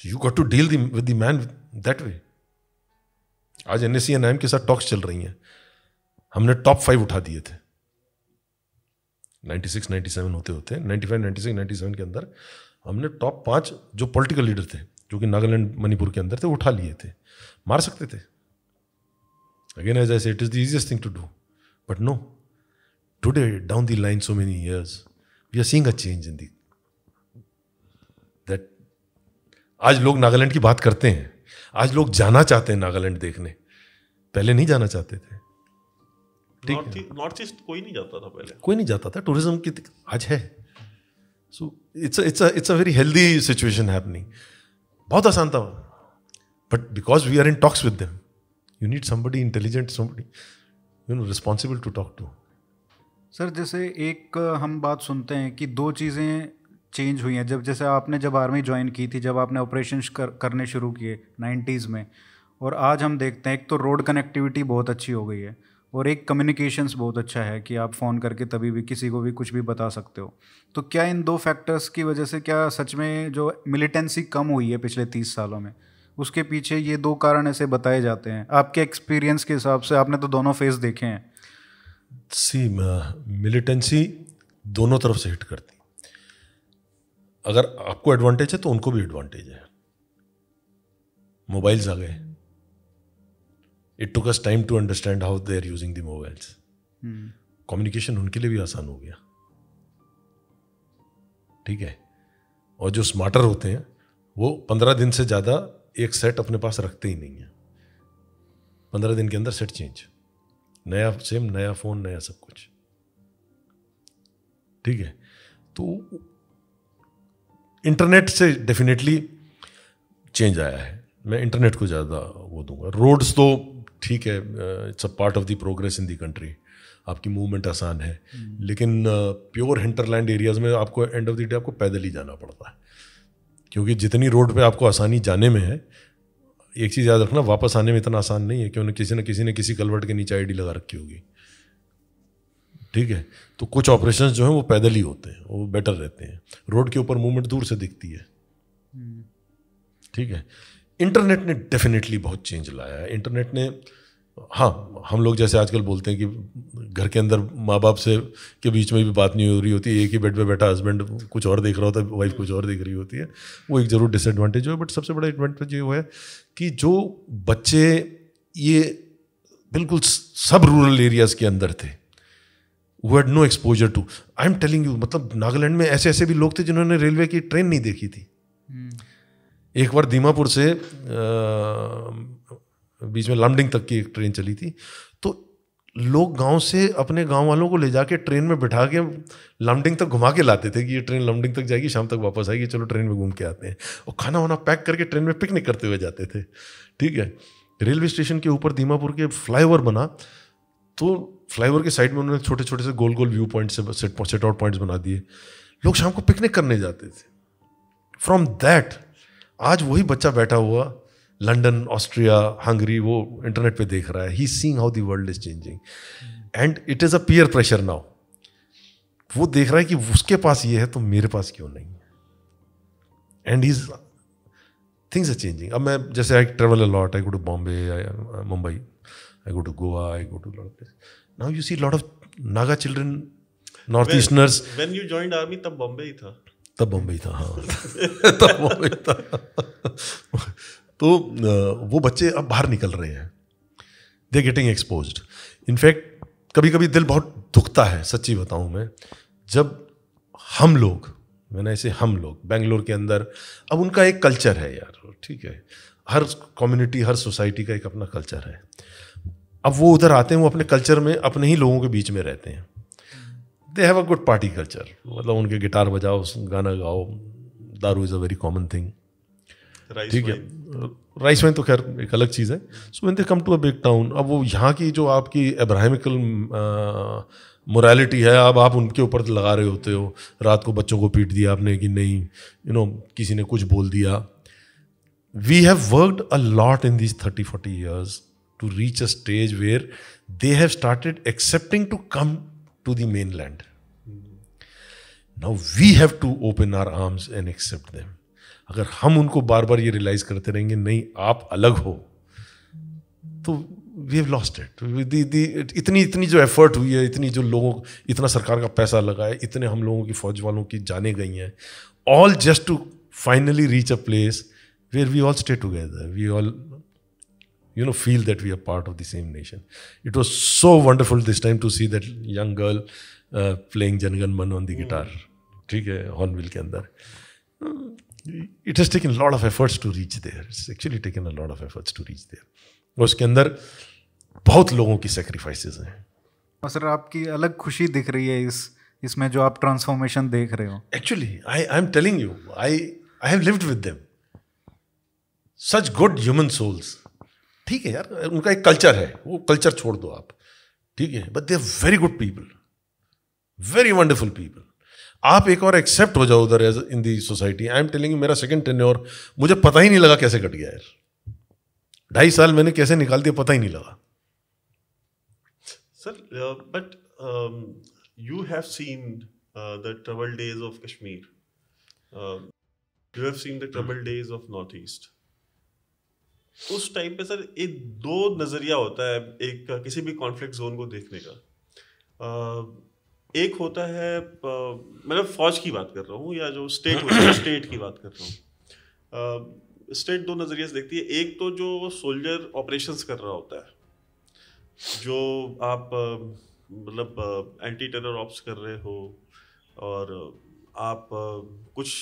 You got to deal with the man that way आज एन एस के साथ टॉक्स चल रही हैं। हमने टॉप फाइव उठा दिए थे। 96 97 होते होते 95 96 97 के अंदर हमने टॉप पाँच जो पॉलिटिकल लीडर थे, जो कि नागालैंड, मणिपुर के अंदर थे, उठा लिए थे। मार सकते थे। Again as I it is the easiest thing to do but no today down the line so many years we are seeing a change in the that आज लोग नागालैंड की बात करते हैं। आज लोग जाना चाहते हैं नागालैंड देखने। पहले नहीं जाना चाहते थे। नॉर्थ ईस्ट कोई नहीं जाता था पहले। कोई नहीं जाता था। टूरिज़्म की आज है। So it's it's it's a very healthy situation happening बहुत आसान था। But because we are in talks with them you need somebody intelligent somebody you know responsible to talk to sir जैसे एक हम बात सुनते हैं कि दो चीज़ें चेंज हुई हैं। जब जैसे आपने जब आर्मी ज्वाइन की थी जब आपने ऑपरेशन कर, करने शुरू किए नाइन्टीज़ में और आज हम देखते हैं एक तो रोड कनेक्टिविटी बहुत अच्छी हो गई है और एक कम्युनिकेशंस बहुत अच्छा है कि आप फ़ोन करके तभी भी किसी को भी कुछ भी बता सकते हो। तो क्या इन दो फैक्टर्स की वजह से क्या सच में जो मिलिटेंसी कम हुई है पिछले तीस सालों में उसके पीछे ये दो कारण ऐसे बताए जाते हैं? आपके एक्सपीरियंस के हिसाब से आपने तो दोनों फ़ेज़ देखे हैं। सी मिलिटेंसी दोनों तरफ़ से हिट करती अगर आपको एडवांटेज है तो उनको भी एडवांटेज है। मोबाइल्स आ गए। It took us time to understand how they are using the mobiles communication उनके लिए भी आसान हो गया। ठीक है? और जो स्मार्टर होते हैं वो पंद्रह दिन से ज़्यादा एक सेट अपने पास रखते ही नहीं है। पंद्रह दिन के अंदर सेट चेंज नया सिम नया फ़ोन नया सब कुछ। ठीक है? तो इंटरनेट से डेफिनेटली चेंज आया है। मैं इंटरनेट को ज़्यादा वो दूँगा। रोड्स तो ठीक है it's a part of the progress in the country आपकी मूवमेंट आसान है। Hmm. लेकिन प्योर हिंटरलैंड एरियाज़ में आपको एंड ऑफ़ द डे आपको पैदल ही जाना पड़ता है। क्योंकि जितनी रोड पे आपको आसानी जाने में है एक चीज़ याद रखना वापस आने में इतना आसान नहीं है क्योंकि किसी न किसी ने किसी कलवट के नीचे आईडी लगा रखी होगी। ठीक है? तो कुछ ऑपरेशन जो हैं वो पैदल ही होते हैं, वो बेटर रहते हैं। रोड के ऊपर मूवमेंट दूर से दिखती है. ठीक है? इंटरनेट ने डेफिनेटली बहुत चेंज लाया है। इंटरनेट ने हाँ हम लोग जैसे आजकल बोलते हैं कि घर के अंदर माँ बाप से, के बीच में भी बात नहीं हो रही होती, एक ही बेड पे बैठा हस्बैंड कुछ और देख रहा होता है वाइफ कुछ और देख रही होती है। वो एक ज़रूर डिसएडवांटेज है बट सबसे बड़ा एडवांटेज ये है कि जो बच्चे ये बिल्कुल सब रूरल एरियाज़ के अंदर थे वो had no exposure to I am telling you मतलब नागालैंड में ऐसे ऐसे भी लोग थे जिन्होंने रेलवे की ट्रेन नहीं देखी थी. एक बार दीमापुर से आ, बीच में लमडिंग तक की एक ट्रेन चली थी। तो लोग गाँव से अपने गाँव वालों को ले जाके ट्रेन में बिठा के लमडिंग तक घुमा के लाते थे कि ये ट्रेन लमडिंग तक जाएगी शाम तक वापस आएगी चलो ट्रेन में घूम के आते हैं। और खाना वाना पैक करके ट्रेन में पिकनिक करते हुए जाते थे। ठीक है? रेलवे स्टेशन के ऊपर दीमापुर के फ्लाईओवर बना। तो फ्लाईओवर के साइड में उन्होंने छोटे छोटे से गोल गोल view point set out points बना दिए। लोग शाम को पिकनिक करने जाते थे। फ्रॉम दैट आज वही बच्चा बैठा हुआ लंदन ऑस्ट्रिया हंगरी वो इंटरनेट पे देख रहा है। He seeing how the world is changing and it is a peer pressure now वो देख रहा है कि उसके पास ये है तो मेरे पास क्यों नहीं? है and is things are changing अब मैं, जैसे I travel a lot I go to Bombay Mumbai I go to Goa I go to lot now you see lot of Naga children north easterners when you joined army तब बॉम्बे ही था। तब बम्बई था हाँ। तब बम्बई था। तो वो बच्चे अब बाहर निकल रहे हैं। दे गेटिंग एक्सपोज इनफैक्ट कभी कभी दिल बहुत दुखता है सच्ची बताऊँ मैं। जब हम लोग मैंने ऐसे हम लोग बेंगलोर के अंदर अब उनका एक कल्चर है यार ठीक है। हर कम्युनिटी हर सोसाइटी का एक अपना कल्चर है। अब वो उधर आते हैं वो अपने कल्चर में अपने ही लोगों के बीच में रहते हैं। They have a good party culture मतलब उनके गिटार बजाओ गाना गाओ दारू is a very common thing ठीक है। राइस वाइन तो खैर एक अलग चीज़ है। So when they come to a big town अब वो यहाँ की जो आपकी अब्राहमिकल मोरालिटी है अब आप उनके ऊपर लगा रहे होते हो। रात को बच्चों को पीट दिया आपने कि नहीं यू नो किसी ने कुछ बोल दिया। We have worked a lot in these 30 40 years. To reach a stage where they have started accepting to come to the mainland. Now, we have to open our arms and accept them. अगर हम उनको बार बार ये रियलाइज़ करते रहेंगे, नहीं, आप अलग हो तो वी हैव लॉस्ट इट इतनी इतनी जो एफर्ट हुई है, इतनी जो लोगों, इतना सरकार का पैसा लगा है, इतने हम लोगों की फौज वालों की जाने गई हैं all just to finally reach a place where we all stay together we all you know feel that we are part of the same nation it was so wonderful this time to see that young girl uh, playing jangan man on the guitar ठीक है हॉर्नबिल के अंदर it has taken lot of efforts to reach there it's actually taken a lot of efforts to reach there उसके अंदर बहुत लोगों की सेक्रीफाइसेस हैं और सर आपकी अलग खुशी दिख रही है इस इसमें जो आप ट्रांसफॉर्मेशन देख रहे हो actually I I am telling you I I have lived with them such good human souls ठीक है यार उनका एक कल्चर है वो कल्चर छोड़ दो आप। ठीक है but they are very good people very wonderful people आप एक और एक्सेप्ट हो जाओ उधर as in the society I am telling मेरा सेकंड टेन्योर मुझे पता ही नहीं लगा कैसे कट गया यार। ढाई साल मैंने कैसे निकाल दिया पता ही नहीं लगा। Sir but you have seen the seen days of Kashmir. Um, you have seen the troubled days of Northeast. उस टाइम पे सर एक दो नज़रिया होता है एक किसी भी कॉन्फ्लिक्ट जोन को देखने का। एक होता है मतलब फौज की बात कर रहा हूँ या जो स्टेट होती है स्टेट की बात कर रहा हूँ। स्टेट दो नज़रिए से देखती है। एक तो जो सोल्जर ऑपरेशंस कर रहा होता है, जो आप मतलब एंटी टेरर ऑप्स कर रहे हो और आप कुछ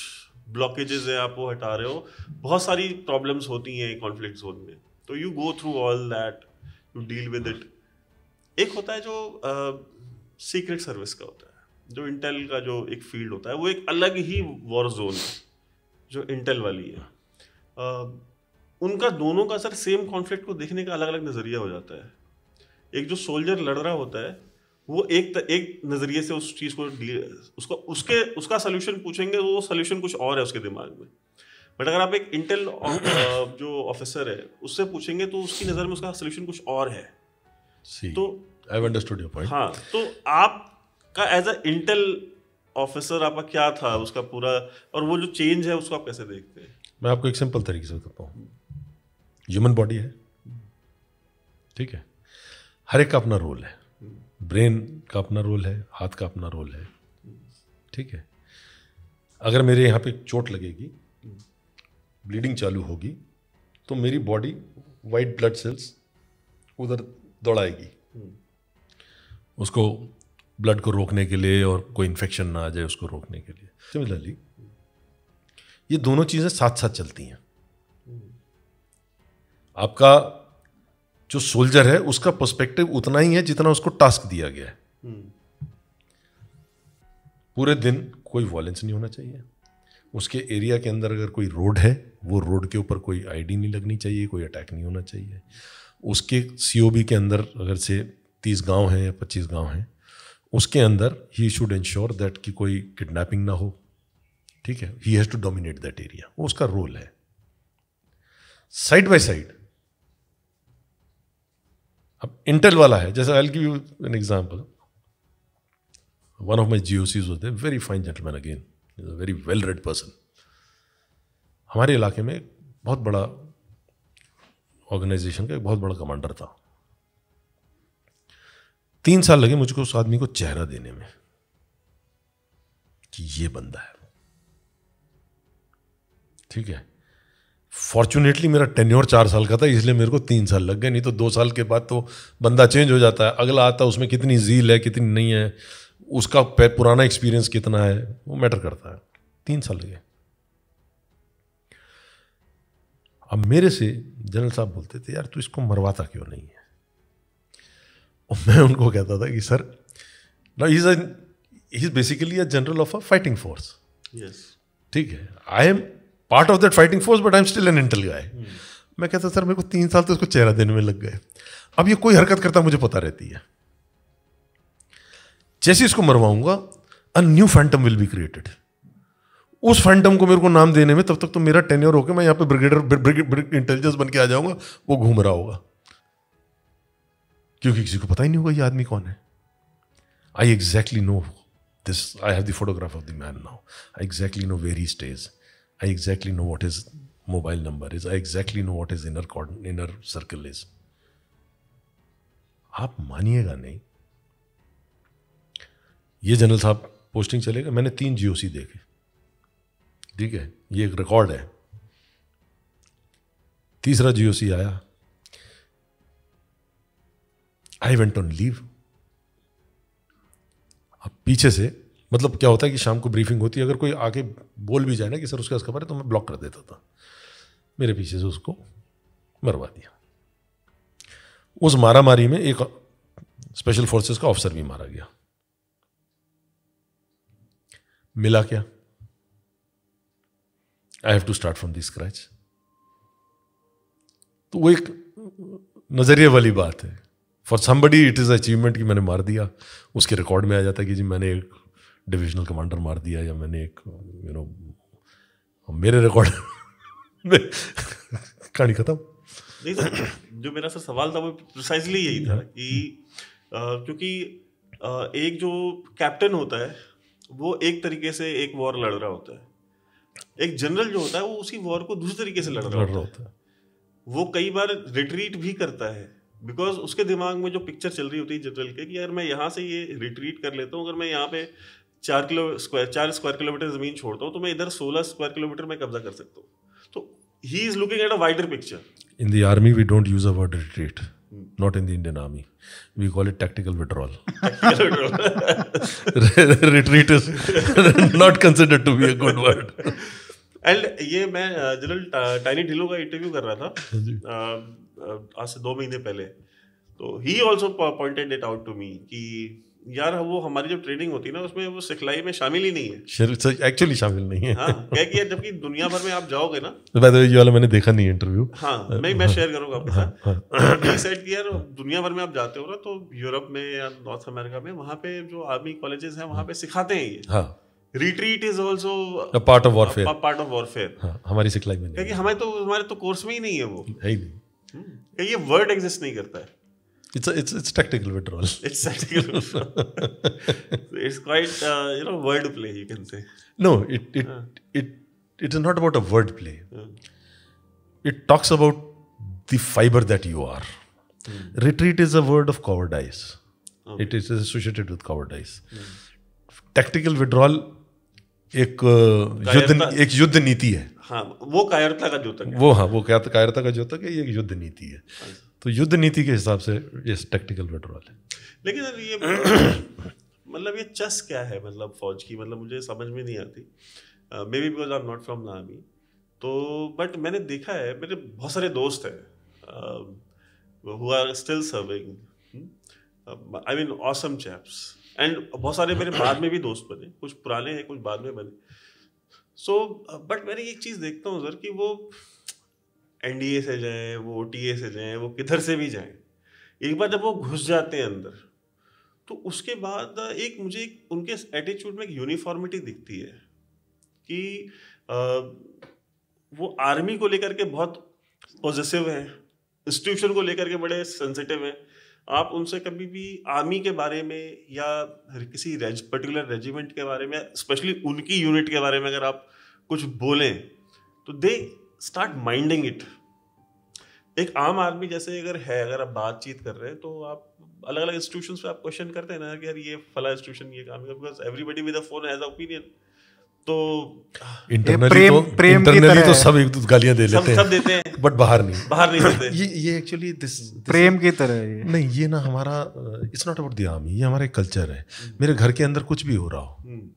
ब्लॉकेजेस है आप वो हटा रहे हो। बहुत सारी प्रॉब्लम्स होती हैं कॉन्फ्लिक्ट जोन में। तो you go through all that you deal with it एक होता है जो सीक्रेट uh, सर्विस का होता है। जो इंटेल का जो एक फ़ील्ड होता है वो एक अलग ही वॉर जोन है जो इंटेल वाली है। अ, उनका दोनों का सर सेम कॉन्फ्लिक्ट को देखने का अलग अलग नज़रिया हो जाता है। एक जो सोल्जर लड़ रहा होता है वो एक त, एक नज़रिए से उस चीज़ को उसको उसके उसका सोल्यूशन पूछेंगे तो वो सोल्यूशन कुछ और है उसके दिमाग में। बट अगर आप एक इंटेल जो ऑफिसर है उससे पूछेंगे तो उसकी नज़र में उसका सोल्यूशन कुछ और है। सी तो आई अंडरस्टूड योर पॉइंट हाँ तो आपका एज अ इंटेल ऑफिसर आपका क्या था उसका पूरा और वो जो चेंज है उसको आप कैसे देखते हैं? मैं आपको एक सिंपल तरीके से बताता हूँ। ह्यूमन बॉडी है। ठीक है। हर एक का अपना रोल है। ब्रेन का अपना रोल है, हाथ का अपना रोल है। ठीक है? अगर मेरे यहाँ पे चोट लगेगी ब्लीडिंग चालू होगी तो मेरी बॉडी वाइट ब्लड सेल्स उधर दौड़ाएगी। उसको ब्लड को रोकने के लिए और कोई इन्फेक्शन ना आ जाए, उसको रोकने के लिए। सिमिलरली ये दोनों चीज़ें साथ साथ चलती हैं। आपका जो सोल्जर है उसका पर्सपेक्टिव उतना ही है जितना उसको टास्क दिया गया है। पूरे दिन कोई वॉलेंस नहीं होना चाहिए। उसके एरिया के अंदर अगर कोई रोड है वो रोड के ऊपर कोई आईडी नहीं लगनी चाहिए कोई अटैक नहीं होना चाहिए। उसके सीओबी के अंदर अगर से तीस गाँव हैं या पच्चीस गाँव हैं उसके अंदर ही शुड इंश्योर दैट कि कोई किडनैपिंग ना हो। ठीक है? He has to dominate that area वो उसका रोल है। साइड बाय साइड अब इंटेल वाला है, जैसे I give you an example one of my GOCs होते very fine gentleman again very well read person हमारे इलाके में बहुत बड़ा ऑर्गेनाइजेशन का एक बहुत बड़ा कमांडर था। तीन साल लगे मुझको उस आदमी को चेहरा देने में कि ये बंदा है। ठीक है? फॉर्चुनेटली मेरा टेन्योर चार साल का था इसलिए मेरे को तीन साल लग गए नहीं तो दो साल के बाद तो बंदा चेंज हो जाता है। अगला आता है उसमें कितनी जील है कितनी नहीं है उसका पुराना एक्सपीरियंस कितना है वो मैटर करता है। तीन साल लगे। अब मेरे से जनरल साहब बोलते थे यार तू इसको मरवाता क्यों नहीं है? और मैं उनको कहता था कि सर ना is is basically a general of a fighting force yes ठीक है I am part of that fighting force but I am still an intel guy मैं कहता, सर, मेरे को तीन साल तो इसको चेहरा देने में लग गए। अब ये कोई हरकत करता मुझे पता रहती है। जैसे इसको मरवाऊँगा a new phantom will be created उस फैंटम को मेरे को नाम देने में तब तक तो मेरा टेन्योर होकर मैं यहाँ पे ब्रिगेडर इंटेलिजेंस बन के आ जाऊँगा, वो घूम रहा होगा। क्योंकि किसी को पता ही नहीं होगा ये आदमी कौन है। I exactly know this I have the photograph of the man now I exactly know where stage I exactly know what is mobile number is I exactly know what is inner inner circle is आप मानिएगा नहीं। ये जनरल साहब पोस्टिंग चलेगा। मैंने तीन जीओसी देखे। ठीक है? ये एक रिकॉर्ड है। तीसरा जीओसी आया। आई वेंट ऑन लीव अब पीछे से मतलब क्या होता है कि शाम को ब्रीफिंग होती है, अगर कोई आके बोल भी जाए ना कि, सर, उसके पास खबर है तो मैं ब्लॉक कर देता था। मेरे पीछे से उसको मरवा दिया। उस मारामारी में एक स्पेशल फोर्सेस का ऑफिसर भी मारा गया। मिला क्या? I have to start from the scratch तो वो एक नज़रिए वाली बात है। For somebody it is achievement कि मैंने मार दिया। उसके रिकॉर्ड में आ जाता है कि जी मैंने एक डिविजनल कमांडर मार दिया या मैंने एक यू नो मेरे रिकॉर्ड में कहानी खत्म। नहीं सर जो मेरा सर सवाल था वो प्रिसाइजली यही था कि क्योंकि एक जो कैप्टन होता है वो एक तरीके से एक वॉर लड़ रहा होता है। एक जनरल जो होता है वो उसी वॉर को दूसरे तरीके से लड़ रहा होता, होता है। वो कई बार रिट्रीट भी करता है बिकॉज़ उसके दिमाग में जो पिक्चर चल रही होती है जनरल के कि यार मैं यहाँ से ये रिट्रीट कर लेता हूँ अगर मैं यहाँ पे चार किलो स्क्वायर चार स्क्वायर किलोमीटर ज़मीन छोड़ता हूँ तो मैं इधर सोलह स्क्वायर किलोमीटर में कब्जा कर सकता हूँ। तो he is looking at a wider picture in the army we don't use a word retreat not in the Indian army. We call it tactical withdrawal. Retreat is not considered to be a good word. And ये मैं जनरल टाइनी ढिलो का इंटरव्यू कर रहा था आज से दो महीने पहले। तो he also pointed it out to me कि यार वो हमारी जो ट्रेनिंग होती है ना उसमें वो सिखलाई में शामिल ही नहीं है। एक्चुअली शामिल नहीं है। हाँ क्या जबकि दुनिया भर में आप जाओगे ना तो ये वाला मैंने देखा नहीं इंटरव्यू हाँ मैं मैं शेयर करूँगा आपके साथ। हाँ, सेट हाँ। यार दुनिया भर में आप जाते हो ना तो यूरोप में या नॉर्थ अमेरिका में वहाँ पे जो आर्मी कॉलेजेस हैं वहाँ पे सिखाते हैं ये। हाँ। Retreat is also part of warfare part of warfare हमारी सिखलाई में क्योंकि हमारे तो हमारे तो कोर्स में ही नहीं है वो। है ही नहीं। ये वर्ड एग्जिस्ट नहीं करता है। It's a, it's it's tactical withdrawal. It's tactical withdrawal. it's quite uh, you know word play you can say. No, it it uh. it it is not about a word play. Uh. It talks about the fiber that you are. Mm. Retreat is a word of cowardice. Okay. It is associated with cowardice. Mm. Tactical withdrawal एक युद्ध एक युद्ध नीति है हाँ वो कायरता का द्योतक है वो हाँ वो कायरता का द्योतक है ये एक युद्ध नीति है तो युद्ध नीति के हिसाब से ये टेक्निकल विड्रॉल है लेकिन सर ये मतलब ये चस क्या है? मतलब फौज की मतलब मुझे समझ में नहीं आती। Maybe because I am not from नामी तो बट मैंने देखा है मेरे बहुत सारे दोस्त हैं who are still serving I mean awesome chaps and बहुत सारे मेरे बाद में भी दोस्त बने कुछ पुराने हैं कुछ बाद में बने। सो so, बट मैंने एक चीज़ देखता हूँ सर कि वो एनडीए से जाएँ वो ओ से जाएँ वो किधर से भी जाएँ एक बार जब वो घुस जाते हैं अंदर तो उसके बाद एक मुझे एक उनके एटीट्यूड में एक यूनिफॉर्मिटी दिखती है कि आ, वो आर्मी को लेकर के बहुत पॉजिटिव हैं इंस्टीट्यूशन को लेकर के बड़े सेंसिटिव हैं। आप उनसे कभी भी आर्मी के बारे में या किसी रेज, पर्टिकुलर रेजिमेंट के बारे में स्पेशली उनकी यूनिट के बारे में अगर आप कुछ बोलें तो दे स्टार्ट माइंडिंग इट एक आम आदमी जैसे अगर है अगर आप बातचीत कर रहे हैं तो आप अलग अलग इंस्टीट्यूशन पे आप क्वेश्चन करते हैं ना कि यार ये फला इंस्टीट्यूशन ये काम because everybody with a phone has opinion तो इंटरनली प्रेम- तो प्रेम की इंटरनली तो सब एक गालियाँ दे सब लेते सब हैं। देते हैं। बट बाहर नहीं। बाहर नहीं देते। ये ये एक्चुअली दिस प्रेम की तरह है नहीं ये ना हमारा it's not about the army ये हमारा कल्चर है। मेरे घर के अंदर कुछ भी हो रहा हो हम्म,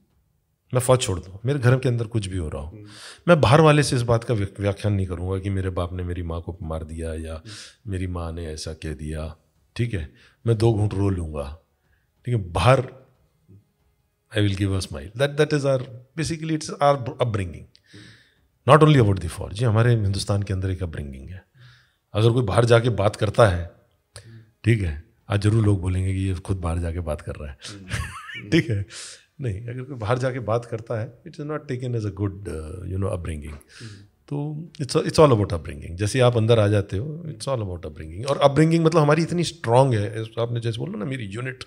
मैं फौज छोड़ दूँ मेरे घर के अंदर कुछ भी हो रहा हो। मैं बाहर वाले से इस बात का व्याख्यान नहीं करूँगा कि मेरे बाप ने मेरी माँ को मार दिया या मेरी माँ ने ऐसा कह दिया ठीक है? मैं दो घूंट रो लूँगा ठीक है? बाहर I will give a smile that that is are basically it's are upbringing not only about the फौज ये हमारे हिंदुस्तान के अंदर एक अपब्रिंगिंग है। अगर कोई बाहर जाके बात करता है ठीक है? आज ज़रूर लोग बोलेंगे कि ये खुद बाहर जाके बात कर रहा है। ठीक है? नहीं अगर कोई बाहर जाके बात करता है it is not taken as a good you know upbringing तो it's it's all about upbringing जैसे आप अंदर आ जाते हो इट्स ऑल अबाउट अपब्रिंगिंग और अपब्रिंगिंग मतलब हमारी इतनी स्ट्रांग है आपने जैसे बोला ना मेरी यूनिट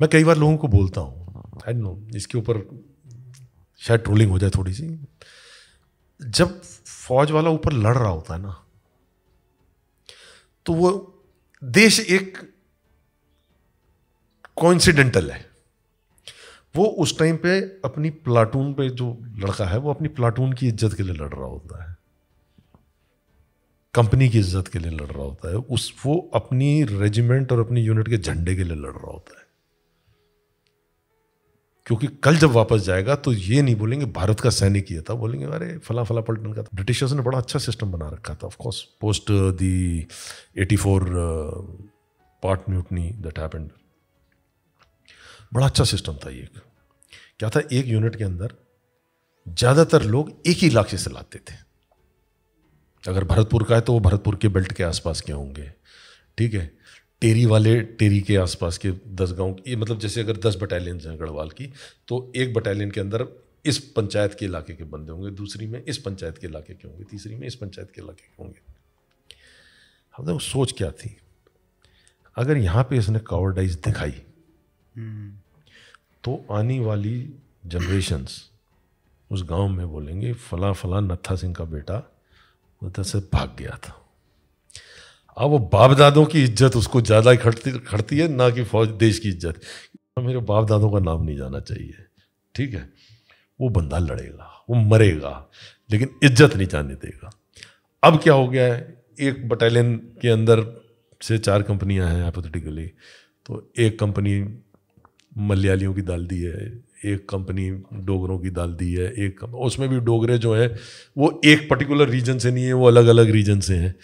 मैं कई बार लोगों को बोलता हूँ आई नो इसके ऊपर शायद ट्रोलिंग हो जाए थोड़ी सी जब फौज वाला ऊपर लड़ रहा होता है ना तो वो देश एक कोइंसिडेंटल है। वो उस टाइम पे अपनी प्लाटून पे जो लड़का है, वो अपनी प्लाटून की इज़्ज़त के लिए लड़ रहा होता है। कंपनी की इज़्ज़त के लिए लड़ रहा होता है। उस, वो अपनी रेजिमेंट और अपनी यूनिट के झंडे के लिए लड़ रहा होता है। क्योंकि कल जब वापस जाएगा तो ये नहीं बोलेंगे, भारत का सैनिक ये था, बोलेंगे, अरे फला फला पलटन का था। ब्रिटिशर्स ने बड़ा अच्छा सिस्टम बना रखा था। Of course post the eighty four part mutiny that happened बड़ा अच्छा सिस्टम था ये क्या था? एक यूनिट के अंदर ज़्यादातर लोग एक ही इलाके से लाते थे। अगर भरतपुर का है तो वो भरतपुर के बेल्ट के आसपास के होंगे। ठीक है? टेरी वाले, टेरी के आसपास के दस गाँव ये मतलब जैसे अगर दस बटालियन हैं गढ़वाल की तो एक बटालियन के अंदर इस पंचायत के इलाके के बंदे होंगे, दूसरी में इस पंचायत के इलाके के होंगे, तीसरी में इस पंचायत के इलाके के होंगे। अब देखो, सोच क्या थी? अगर यहाँ पे इसने कावर्डाइज दिखाई तो आने वाली जनरेशन्स उस गाँव में बोलेंगे, फला फला नत्था सिंह का बेटा उधर से भाग गया था। अब वो बाप दादों की इज़्ज़त उसको ज़्यादा ही खड़ती खड़ती है, ना कि फौज, देश की इज़्ज़त। मेरे बाप दादों का नाम नहीं जाना चाहिए, ठीक है? वो बंदा लड़ेगा, वो मरेगा, लेकिन इज़्ज़त नहीं जाने देगा। अब क्या हो गया है? एक बटालियन के अंदर से चार कंपनियाँ हैं हाइपोथेटिकली तो एक कंपनी मलयालियों की डाल दी है, एक कंपनी डोगरों की डाल दी है, एक उसमें भी डोगरे जो हैं, वो एक पर्टिकुलर रीजन से नहीं है, वो अलग अलग रीजन से हैं।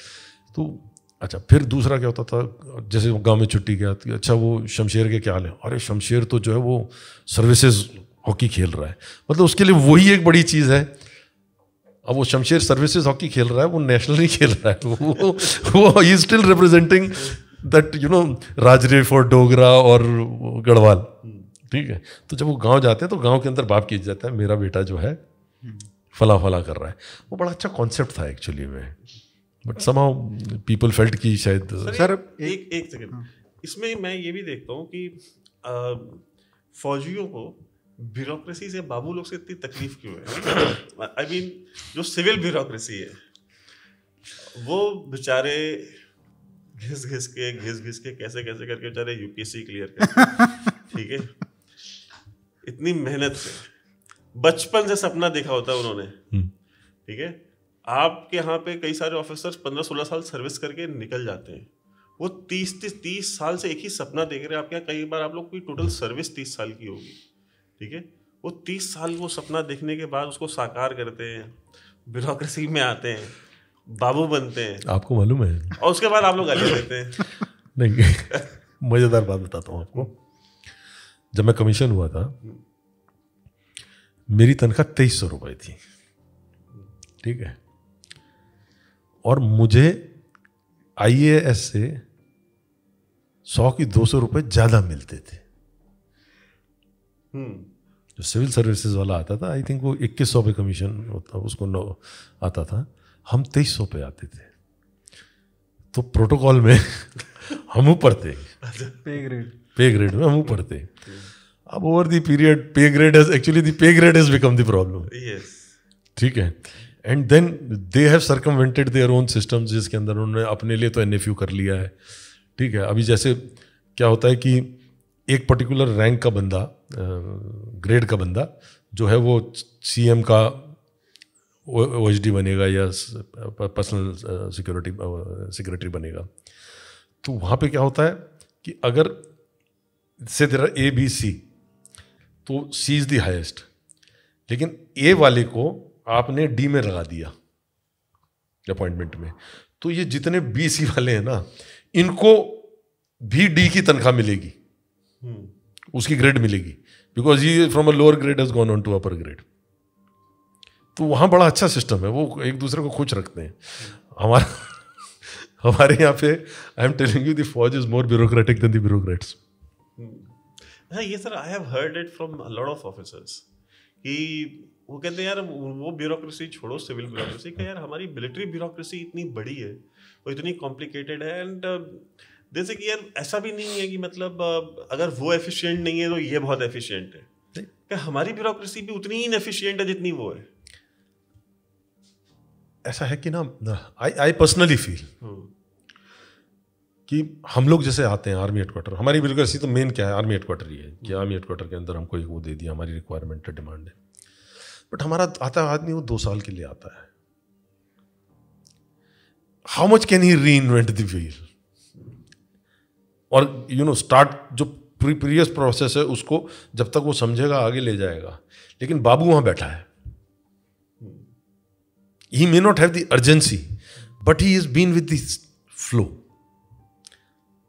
तो अच्छा फिर दूसरा क्या होता था? जैसे गाँव में छुट्टी गया तो अच्छा वो शमशेर के क्या हाल है? अरे, शमशेर तो जो है वो सर्विसेज़ हॉकी खेल रहा है। मतलब उसके लिए वही एक बड़ी चीज़ है। अब वो शमशेर सर्विसेज़ हॉकी खेल रहा है, वो नेशनल नहीं खेल रहा है, वो वो ही still representing that you know राजरे for Dogra और गढ़वाल ठीक है? तो जब वो गाँव जाते हैं तो गाँव के अंदर बाप की जाता है मेरा बेटा जो है फला फला कर रहा है। वो बड़ा अच्छा कॉन्सेप्ट था एक्चुअली में। बट समाउ पीपल फेल्ट की शायद सर, एक एक सेकंड इसमें मैं ये भी देखता हूँ कि फौजियों को ब्यूरोक्रेसी से बाबू लोग से इतनी तकलीफ़ क्यों है? आई मीन जो सिविल ब्यूरोक्रेसी है वो बेचारे घिस घिस के घिस घिस के कैसे कैसे करके बेचारे यूपीएससी क्लियर करते ठीक है? इतनी मेहनत से। बचपन से सपना देखा होता है उन्होंने। ठीक है? आपके यहाँ पे कई सारे ऑफिसर्स पंद्रह सोलह साल सर्विस करके निकल जाते हैं। वो तीस तीस तीस साल से एक ही सपना देख रहे हैं। आपके यहाँ कई बार आप लोग की टोटल सर्विस तीस साल की होगी। ठीक है? वो तीस साल वो सपना देखने के बाद उसको साकार करते हैं ब्यूरोक्रेसी में आते हैं। बाबू बनते हैं। आपको मालूम है? और उसके बाद आप लोग गाली देते हैं। नहीं मज़ेदार बात बताता हूँ आपको। जब मैं कमीशन हुआ था मेरी तनख्वाह तेईस सौ रुपये थी। ठीक है? और मुझे आईएएस से सौ की दो सौ रुपये ज़्यादा मिलते थे। हम्म। जो सिविल सर्विसेज़ वाला आता था आई थिंक वो इक्कीस सौ पे कमीशन होता उसको नौ आता था। हम तेईस सौ पे आते थे। तो प्रोटोकॉल में हम ऊपर थे। पे ग्रेड। पे ग्रेड में हम ऊपर थे। अब over the period pay grade has actually the pay grade has become the problem yes ठीक है। And then they have circumvented their own system जिसके अंदर उन्होंने अपने लिए तो एनएफयू कर लिया है। ठीक है। अभी जैसे क्या होता है कि एक पर्टिकुलर रैंक का बंदा ग्रेड का बंदा जो है वो सीएम का ओ एच डी बनेगा या पर्सनल सिक्योरिटी सेक्रेटरी बनेगा। तो वहाँ पे क्या होता है कि अगर से तेरा ए बी सी तो सी इज़ दी हाइएस्ट लेकिन ए वाले को आपने डी में लगा दिया अपॉइंटमेंट में। तो ये जितने बी सी वाले हैं ना इनको भी डी की तनख्वाह मिलेगी। उसकी ग्रेड मिलेगी। बिकॉज़ ये from a lower grade has gone on to upper grade तो वहाँ बड़ा अच्छा सिस्टम है वो एक दूसरे को खुश रखते हैं। हमारा हमारे यहाँ पे I am telling you the फौज is more bureaucratic than the bureaucrats हाँ ये sir I have heard it from lot of officers कि वो कहते हैं यार वो ब्यूरोक्रेसी छोड़ो सिविल ब्यूरोक्रेसी का यार हमारी मिलिट्री ब्यूरोक्रेसी इतनी बड़ी है वो इतनी कॉम्प्लिकेटेड है एंड जैसे कि यार ऐसा भी नहीं है कि मतलब uh, अगर वो एफिशिएंट नहीं है तो ये बहुत एफिशिएंट है। क्या हमारी ब्यूरोक्रेसी भी उतनी ही इनएफिशिएंट है जितनी वो है? ऐसा है कि ना आई आई पर्सनली फील कि हम लोग जैसे आते हैं आर्मी हेडक्वार्टर हमारी ब्यूरोक्रेसी तो मेन क्या है आर्मी हेडक्वार्टर ही है कि आर्मी हेडक्वार्टर के अंदर हमको एक वो दे दिया, हमारी रिक्वायरमेंट है डिमांड है। बट हमारा आता आदमी वो दो साल के लिए आता है। How much can he reinvent the wheel और यू नो स्टार्ट जो प्रीवियस प्रोसेस है, उसको जब तक वो समझेगा, आगे ले जाएगा। लेकिन बाबू वहाँ बैठा है। He may not have the urgency but he is been with the flow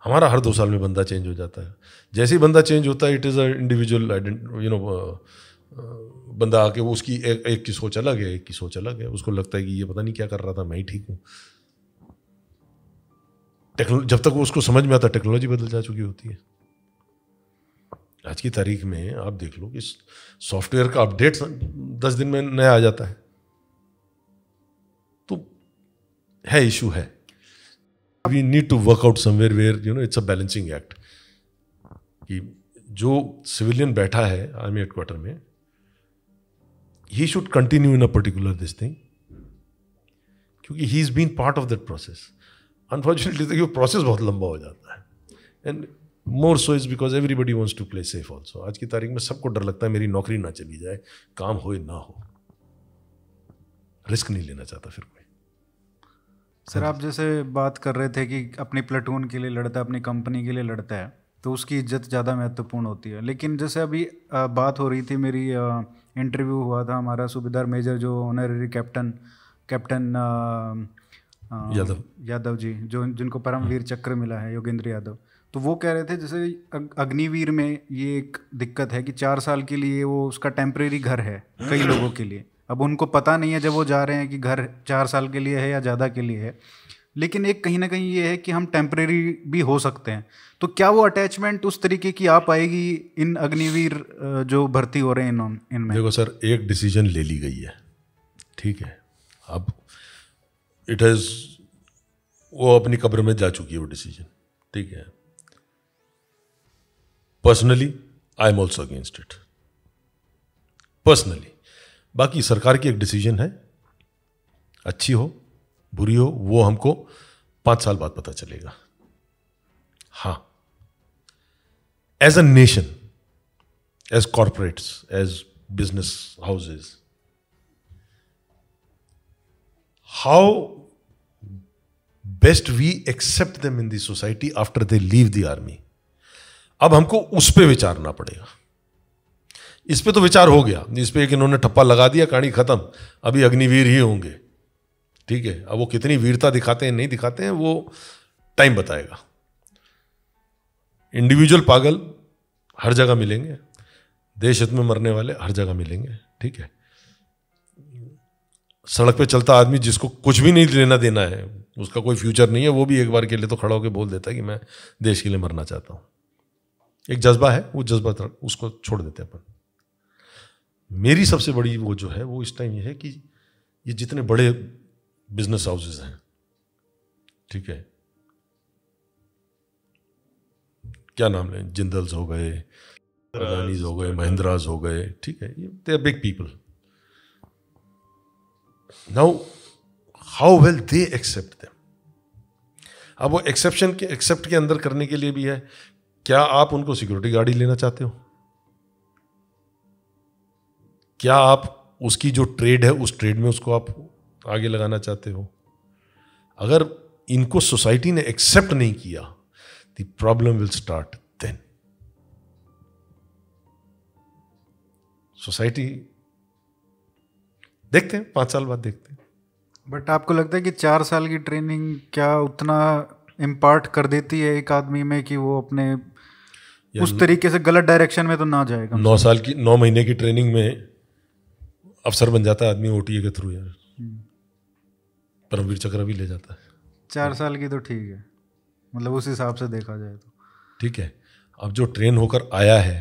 हमारा हर दो साल में बंदा चेंज हो जाता है। जैसे ही बंदा चेंज होता है it is a individual you know बंदा आके वो उसकी एक, एक की सोच अलग है एक की सोच अलग है। उसको लगता है कि ये पता नहीं क्या कर रहा था मैं ही ठीक हूँ। जब तक वो उसको समझ में आता टेक्नोलॉजी बदल जा चुकी होती है। आज की तारीख में आप देख लो कि सॉफ्टवेयर का अपडेट दस दिन में नया आ जाता है। है इशू है। We need to work out somewhere where you know it's a balancing act कि जो सिविलियन बैठा है आर्मी हेडक्वार्टर में he should continue in a particular this thing क्योंकि he is been part of that process unfortunately देखिए प्रोसेस बहुत लंबा हो जाता है। And more so is because everybody wants to play safe also आज की तारीख में सबको डर लगता है मेरी नौकरी ना चली जाए, काम हो ना हो। रिस्क नहीं लेना चाहता फिर कोई। सर आप जैसे बात कर रहे थे कि अपनी प्लेटून के लिए लड़ता है अपनी कंपनी के लिए लड़ता है तो उसकी इज़्ज़त ज़्यादा महत्वपूर्ण होती है। लेकिन जैसे अभी बात हो रही थी मेरी इंटरव्यू हुआ था हमारा सूबेदार मेजर जो honorary captain captain Yadav. Yadav ji जो जिनको परमवीर चक्र मिला है योगेंद्र यादव। तो वो कह रहे थे जैसे अग्निवीर में ये एक दिक्कत है कि चार साल के लिए वो उसका टेम्परेरी घर है कई लोगों के लिए। अब उनको पता नहीं है जब वो जा रहे हैं कि घर चार साल के लिए है या ज़्यादा के लिए है। लेकिन एक कहीं ना कहीं ये है कि हम टेम्परेरी भी हो सकते हैं। तो क्या वो अटैचमेंट उस तरीके की आ पाएगी इन अग्निवीर जो भर्ती हो रहे हैं इन इनमें? देखो सर, एक डिसीज़न ले ली गई है। ठीक है? अब इट हैज़ वो अपनी कब्र में जा चुकी है वो डिसीज़न ठीक है? Personally I am also against it personally बाकी सरकार की एक डिसीज़न है। अच्छी हो, बुरी हो, वो हमको पाँच साल बाद पता चलेगा। हाँ। As a nation as corporates as business houses how best we accept them in the society after they leave the army अब हमको उस पर विचारना पड़ेगा। इस पर तो विचार हो गया। इस पे एक इन्होंने ठप्पा लगा दिया, कहानी खत्म। अभी अग्निवीर ही होंगे। ठीक है? अब वो कितनी वीरता दिखाते हैं, नहीं दिखाते हैं, वो टाइम बताएगा। इंडिविजुअल पागल हर जगह मिलेंगे। देश हित में मरने वाले हर जगह मिलेंगे। ठीक है? सड़क पे चलता आदमी जिसको कुछ भी नहीं लेना देना है, उसका कोई फ्यूचर नहीं है, वो भी एक बार के लिए तो खड़ा होकर बोल देता है कि मैं देश के लिए मरना चाहता हूँ। एक जज्बा है, वो जज्बा उसको छोड़ देते हैं अपन। मेरी सबसे बड़ी वो जो है, वो इस टाइम ये है कि ये जितने बड़े बिज़नेस हाउसेज हैं, ठीक है? क्या नाम लें जिंदल्स हो गए, अदानीज हो गए, महिंद्राज हो गए, ठीक है? They are big people now how well they accept them अब वो एक्सेप्शन के एक्सेप्ट के अंदर करने के लिए भी है, क्या आप उनको सिक्योरिटी गाड़ी लेना चाहते हो? क्या आप उसकी जो ट्रेड है उस ट्रेड में उसको आप आगे लगाना चाहते हो? अगर इनको सोसाइटी ने एक्सेप्ट नहीं किया the problem will start then society देखते हैं पाँच साल बाद देखते हैं। बट आपको लगता है कि चार साल की ट्रेनिंग क्या उतना इम्पार्ट कर देती है एक आदमी में कि वो अपने उस तरीके से गलत डायरेक्शन में तो ना जाएगा नौ साल की नौ महीने की ट्रेनिंग में अफसर बन जाता है आदमी ओटीए के थ्रू यार। परमवीर चक्र भी ले जाता है। चार साल की तो ठीक है। मतलब उस हिसाब से देखा जाए तो। ठीक है। अब जो ट्रेन होकर आया है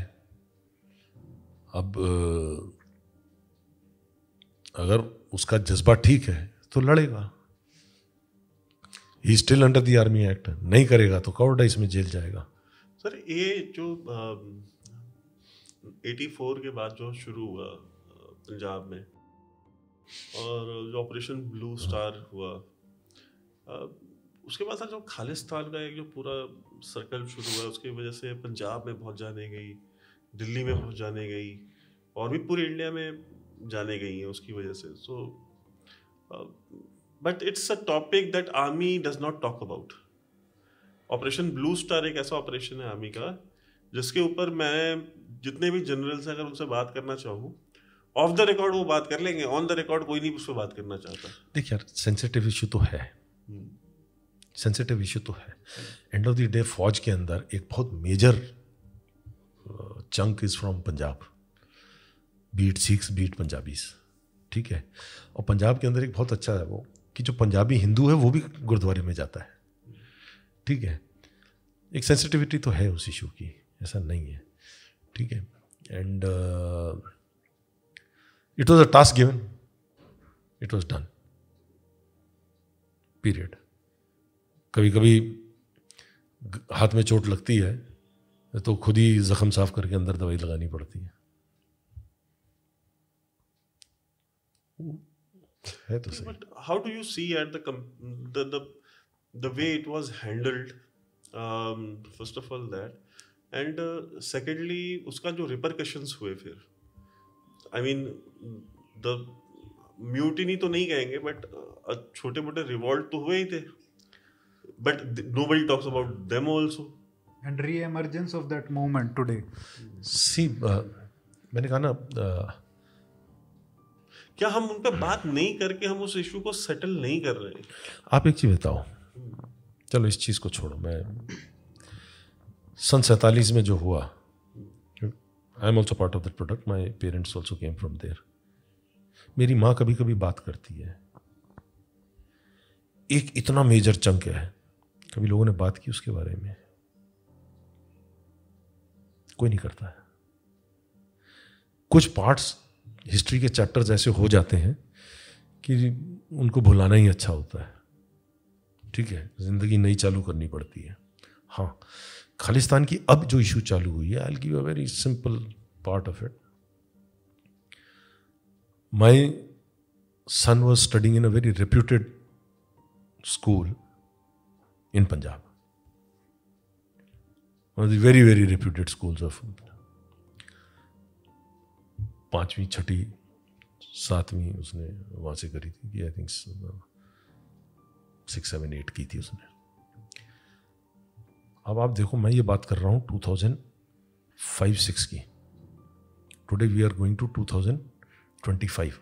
अब अगर उसका जज्बा ठीक है तो लड़ेगा। He still under the army act नहीं करेगा तो कवर्डाइस में जेल जाएगा? सर ये जो एटी फोर के बाद जो शुरू हुआ पंजाब में। और जो ऑपरेशन ब्लू स्टार हुआ उसके बाद सर जो खालिस्तान का एक जो पूरा सर्कल शुरू हुआ, उसकी वजह से पंजाब में बहुत जाने गई, दिल्ली में बहुत जाने गई, और भी पूरे इंडिया में जाने गई हैं उसकी वजह से। So but it's a topic that army does not talk about Operation Blue Star एक ऐसा ऑपरेशन है आर्मी का, जिसके ऊपर मैं जितने भी जनरल से अगर उनसे बात करना चाहूँ ऑफ़ द रिकॉर्ड वो बात कर लेंगे ऑन द रिकॉर्ड कोई नहीं उस पर बात करना चाहता। देखिए यार सेंसिटिव इशू तो है। सेंसिटिव हम्म। इशू तो है। एंड ऑफ़ द डे फौज के अंदर एक बहुत major chunk is from Punjab. Be it Sikhs be it Punjabis ठीक है? और पंजाब के अंदर एक बहुत अच्छा है वो कि जो पंजाबी हिंदू है वो भी गुरुद्वारे में जाता है। ठीक है? एक सेंसिटिविटी तो है उस इशू की ऐसा नहीं है। ठीक है? And it was a task given it was done period कभी कभी हाथ में चोट लगती है तो खुद ही जख्म साफ़ करके अंदर दवाई लगानी पड़ती है। है तो सही। How do you see at the the way it was handled first of all that and secondly उसका जो रिपरकशंस हुए फिर? आई मीन द म्यूटिनी तो नहीं कहेंगे बट छोटे मोटे रिवॉल्ट तो हुए ही थे। But nobody talks about them also and reemergence of that moment today see मैंने कहा ना uh, क्या हम उन पर बात नहीं करके हम उस इशू को सेटल नहीं कर रहे आप एक चीज़ बताओ। चलो इस चीज़ को छोड़ो। मैं सन सैतालीस में जो हुआ I am also part of that product my parents also came from there मेरी माँ कभी कभी बात करती है। एक इतना मेजर चंक है। कभी लोगों ने बात की उसके बारे में। कोई नहीं करता है। कुछ पार्ट्स हिस्ट्री के चैप्टर्स ऐसे हो जाते हैं कि उनको भुलाना ही अच्छा होता है। ठीक है? ज़िंदगी नई चालू करनी पड़ती है। हाँ। खालिस्तान की अब जो इशू चालू हुई है I give a very simple part of it my son was studying in a very reputed school in Punjab very very reputed schools of पाँचवीं, छठी, सातवीं उसने वहाँ से करी थी I think six seven eight की थी उसने। अब आप देखो, मैं ये बात कर रहा हूँ टू थाउज़ेंड फाइव सिक्स की। Today we are going to two thousand twenty five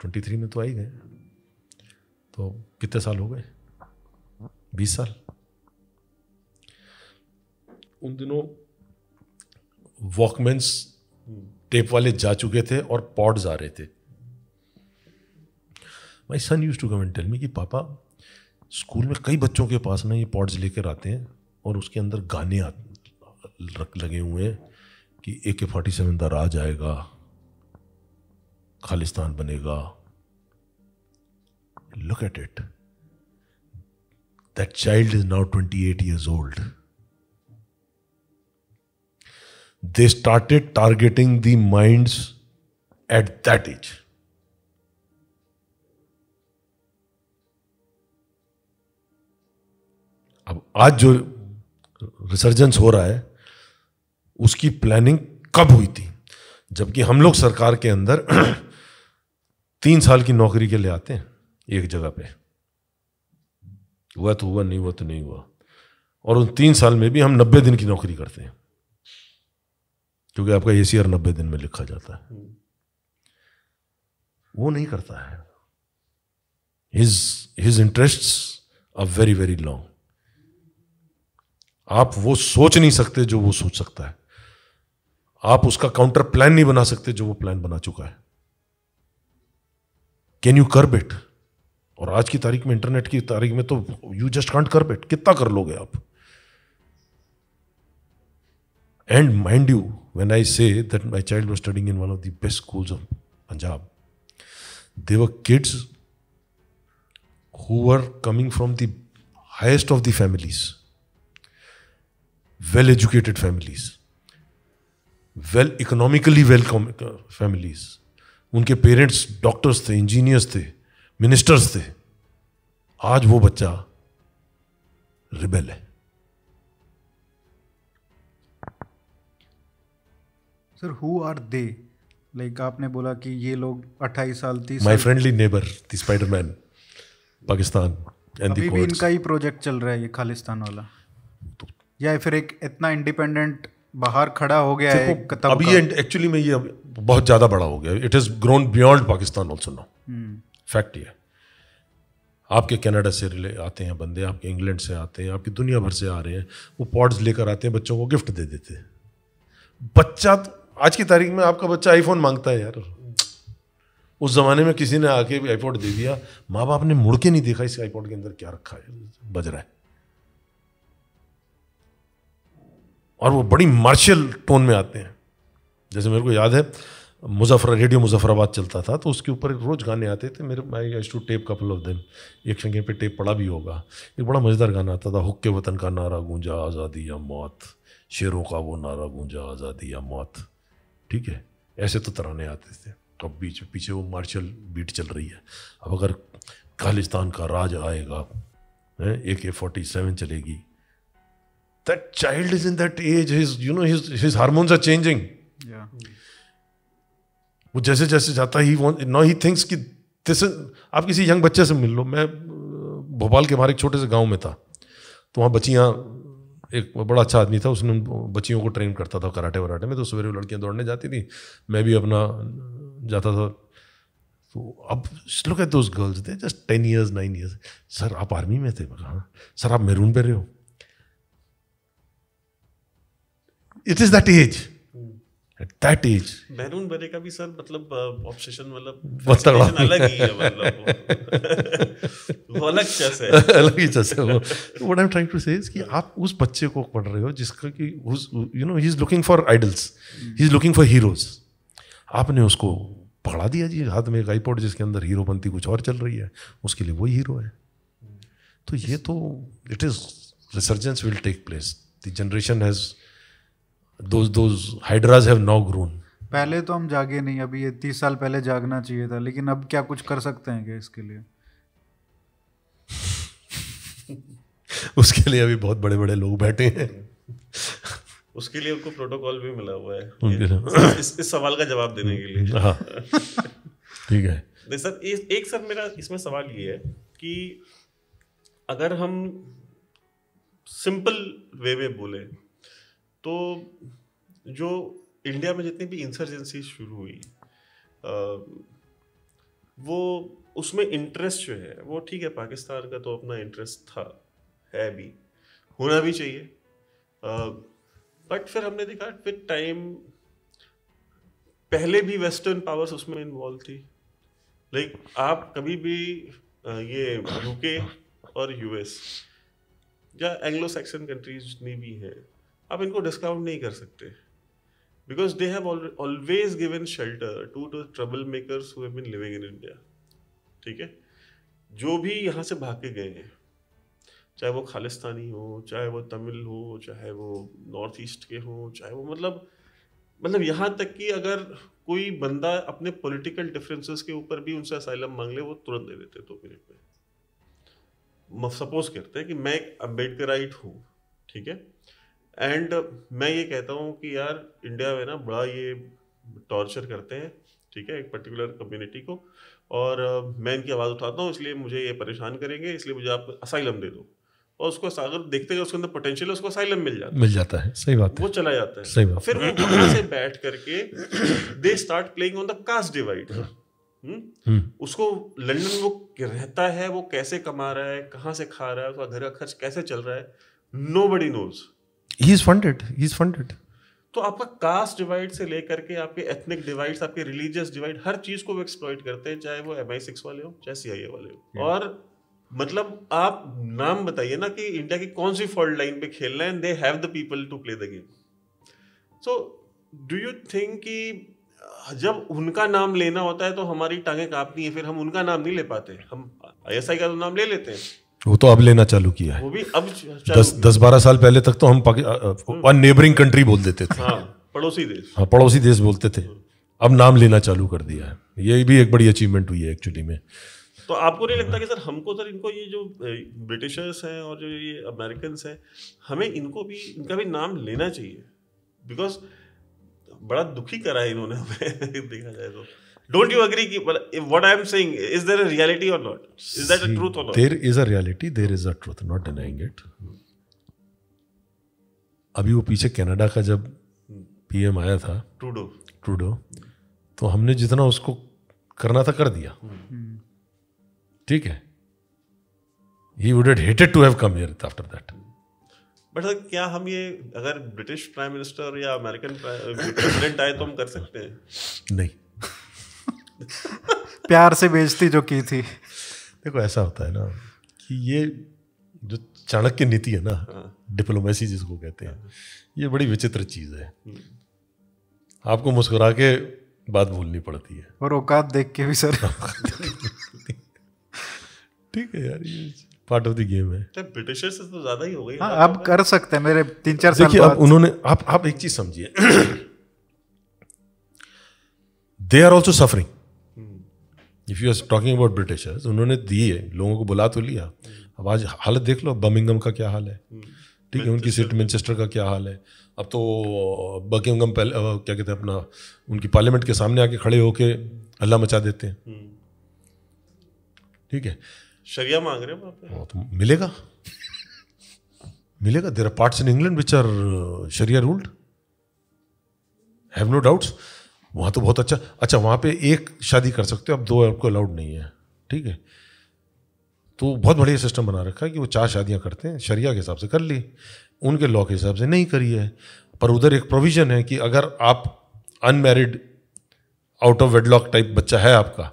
twenty three में तो आई गए। तो कितने साल हो गए? बीस साल। उन दिनों वॉकमेंस टेप वाले जा चुके थे और पॉड्स आ रहे थे। My son use to comment tell me कि, पापा स्कूल में कई बच्चों के पास ना ये पॉड्स लेकर आते हैं और उसके अंदर गाने रख लगे हुए हैं कि ए के फोर्टी सेवन द राज आएगा, खालिस्तान बनेगा। Look at it that child is now twenty eight years old they started targeting the minds at that age. अब आज जो रिसर्जेंस हो रहा है उसकी प्लानिंग कब हुई थी? जबकि हम लोग सरकार के अंदर तीन साल की नौकरी के लिए आते हैं एक जगह पे। हुआ तो हुआ नहीं हुआ तो नहीं हुआ। और उन तीन साल में भी हम नब्बे दिन की नौकरी करते हैं। क्योंकि आपका ए सी आर नब्बे दिन में लिखा जाता है। वो नहीं करता है। His his interest are very very long आप वो सोच नहीं सकते जो वो सोच सकता है। आप उसका काउंटर प्लान नहीं बना सकते जो वो प्लान बना चुका है। कैन यू कर बेट और आज की तारीख में इंटरनेट की तारीख में तो यू जस्ट कांट कर बेट कितना कर लोगे आप? And mind you when I say that my child was studying in one of the best schools of Punjab there were kids who are coming from the highest of the families well educated families, well economically well families. उनके पेरेंट्स डॉक्टर्स थे इंजीनियर्स थे मिनिस्टर्स थे. आज वो बच्चा रिबेल है। Sir who are they like आपने बोला कि ये लोग 28 साल 30 my friendly neighbour the Spiderman Pakistan and अभी भी इनका ही प्रोजेक्ट चल रहा है ये खालिस्तान वाला। या फिर एक इतना इंडिपेंडेंट बाहर खड़ा हो गया है अभी ये एक्चुअली में ये बहुत ज़्यादा बड़ा हो गया। It is grown beyond Pakistan also no fact ये आपके कनाडा से रिले आते हैं बंदे आपके इंग्लैंड से आते हैं आपकी दुनिया भर से आ रहे हैं वो पॉड्स लेकर आते हैं बच्चों को गिफ्ट दे देते हैं। बच्चा तो आज की तारीख में आपका बच्चा आईफोन माँगता है यार। उस जमाने में किसी ने आके आईपोड दे दिया माँ बाप ने मुड़ के नहीं देखा इस आईपोड के अंदर क्या रखा है बज रहा है। और वो बड़ी मार्शल टोन में आते हैं। जैसे मेरे को याद है, मुजफ्फर रेडियो मुजफ्फराबाद चलता था तो उसके ऊपर रोज गाने आते थे। मेरे I to tape couple of दिन एक संगे पे टेप पड़ा भी होगा। एक बड़ा मज़ेदार गाना आता था, हुक्के वतन का नारा गूंजा, आज़ादी या मौत। शेरों का वो नारा गूंजा, आज़ादी या मौत। ठीक है? ऐसे तो तराने आते थे। अब बीच, पीछे वो मार्शल बीट चल रही है। अब अगर खालिस्तान का राज आएगा ए के फोर्टी सेवन चलेगी that child is in that age his you know his his hormones are changing वो जैसे जैसे जाता ही नो ही थिंक्स कि दिस आप किसी यंग बच्चे से मिल लो। मैं भोपाल के बाहर एक छोटे से गाँव में था। तो वहाँ बच्चियाँ एक बड़ा अच्छा आदमी था उसने बच्चियों को ट्रेन करता था कराटे वराटे में। तो सवेरे लड़कियाँ दौड़ने जाती थी। मैं भी अपना जाता था। तो अब look at those girls they just ten years nine years sir आप आर्मी में थे? हाँ। सर आप मेरून पे रहे हो? It is that age at that age maroon beret का भी सर मतलब ऑब्सेशन मतलब अलग ही है मतलब वो अलग चस है अलग ही चस है वो what I am trying to say is कि आप उस बच्चे को पढ़ रहे हो जिसका कि you know he is looking for idols he is looking for heroes आपने उसको पकड़ा दिया जी हाथ में एक आईपोड जिसके अंदर हीरो बनती कुछ और चल रही है उसके लिए वही हीरो है तो ये तो it is resurgence will take place the generation has those those hydras have now grown. पहले तो हम जागे नहीं अभी ये तीस साल पहले जागना चाहिए था लेकिन अब क्या कुछ कर सकते हैं क्या इसके लिए? उसके लिए अभी बहुत बड़े बड़े लोग बैठे हैं। उसके लिए उनको प्रोटोकॉल भी मिला हुआ है। इस, इस सवाल का जवाब देने के लिए। हाँ। ठीक है। नहीं सर एक सर मेरा इसमें सवाल ये है कि अगर हम सिंपल वे में बोले तो जो इंडिया में जितनी भी इंसर्जेंसी शुरू हुई वो उसमें इंटरेस्ट जो है वो ठीक है पाकिस्तान का तो अपना इंटरेस्ट था है भी होना भी चाहिए। बट फिर हमने देखा विद टाइम पहले भी वेस्टर्न पावर्स उसमें इन्वॉल्व थी। लाइक like, आप कभी भी ये यूके और यूएस या एंग्लो सैक्सन कंट्रीज़ जितनी भी हैं आप इनको डिस्काउंट नहीं कर सकते। Because they have always given shelter to to troublemakers who been living in India ठीक है? जो भी यहाँ से भाग के गए हैं, चाहे वो खालिस्तानी हो, चाहे वो तमिल हो, चाहे वो नॉर्थ ईस्ट के हो, चाहे वो मतलब मतलब यहाँ तक कि अगर कोई बंदा अपने पॉलिटिकल डिफरेंसेस के ऊपर भी उनसे असाइलम मांग ले, वो तुरंत दे देते दो मिनट में। सपोज़ करते हैं कि मैं एक अम्बेडकराइट हूँ, ठीक है? एंड मैं ये कहता हूँ कि यार इंडिया में ना बड़ा ये टॉर्चर करते हैं ठीक है एक पर्टिकुलर कम्युनिटी को। और uh, मैं इनकी आवाज़ उठाता हूँ इसलिए मुझे ये परेशान करेंगे इसलिए मुझे आप असाइलम दे दो। और उसको अगर देखते हैं उसके अंदर पोटेंशियल उसको असाइलम मिल जाता है। मिल जाता है सही बात वो है चला जाता है। सही बात फिर वो वहाँ से बैठ करके they start playing on the caste divide उसको लंदन वो रहता है वो कैसे कमा रहा है कहाँ से खा रहा है उसका घर का खर्च कैसे चल रहा है nobody knows he is funded he is funded तो आपका कास्ट डिवाइड से लेकर के आपके एथनिक डिवाइड्स आपके रिलीजियस डिवाइड हर चीज़ को वो एक्सप्लॉइट करते हैं चाहे वो एम आई सिक्स वाले हो चाहे सी आई ए वाले हो। और मतलब आप नाम बताइए ना कि इंडिया की कौन सी फॉल्ट लाइन पे खेल रहे हैं they have the people to play the game so do you think कि जब उनका नाम लेना होता है तो हमारी टांगे कांपती हैं फिर हम उनका नाम नहीं ले पाते? हम आईएसआई का तो नाम ले लेते हैं। वो तो अब लेना चालू किया है। वो भी अब दस दस बारह साल पहले तक तो हम वन नेबरिंग कंट्री बोल देते थे। हाँ पड़ोसी देश। हाँ पड़ोसी देश बोलते थे। अब नाम लेना चालू कर दिया है। ये भी एक बड़ी अचीवमेंट हुई है एक्चुअली में। तो आपको नहीं लगता कि सर हमको सर इनको ये जो ब्रिटिशर्स हैं और जो ये अमेरिकन हैं हमें इनको भी इनका भी नाम लेना चाहिए। बिकॉज़ बड़ा दुखी करा है इन्होंने हमें देखा जाए तो। डोंट यू अग्री कि what I am saying is there a reality और not is that a truth और not there is a reality there is a truth not denying it अभी वो पीछे कनाडा का जब पीएम आया था ट्रूडो ट्रूडो तो हमने जितना उसको करना था कर दिया। ठीक है? He would hated to have come here after that but sir क्या हम ये अगर ब्रिटिश प्राइम मिनिस्टर या अमेरिकन प्रेसिडेंट आए तो हम कर सकते हैं? नहीं। प्यार से बेइज्जती जो की थी। देखो ऐसा होता है ना कि ये जो चाणक्य नीति है ना डिप्लोमेसी जिसको कहते हैं ये बड़ी विचित्र चीज़ है। आपको मुस्कुरा के बात भूलनी पड़ती है। और औकात देख के भी सर। ठीक है यार ये पार्ट ऑफ़ द गेम है। तो ब्रिटिशर्स से तो ज़्यादा ही हो गई। हाँ अब कर सकते हैं मेरे तीन चार साल देखिए अब उन्होंने आप आप एक चीज़ समझिए। They are also suffering if you are talking about Britishers उन्होंने दिए लोगों को बुला तो लिया। अब आज हालत देख लो बर्मिंगम का क्या हाल है? ठीक है उनकी सीट मैनचेस्टर का क्या हाल है? अब तो बकिंगम पहले क्या कहते हैं अपना उनकी पार्लियामेंट के सामने आके खड़े होके हल्ला मचा देते हैं। ठीक है? शरिया मांग रहे हैं वहाँ पे? तो मिलेगा। मिलेगा? There are parts in England which are sharia ruled have no doubts वहाँ तो बहुत अच्छा अच्छा वहाँ पे एक शादी कर सकते हो, अब दो आपको अलाउड नहीं है, ठीक है? तो बहुत बढ़िया सिस्टम बना रखा है कि वो चार शादियाँ करते हैं, शरिया के हिसाब से कर ली, उनके लॉ के हिसाब से नहीं करी है, पर उधर एक प्रोविज़न है कि अगर आप unmarried out of wedlock type बच्चा है आपका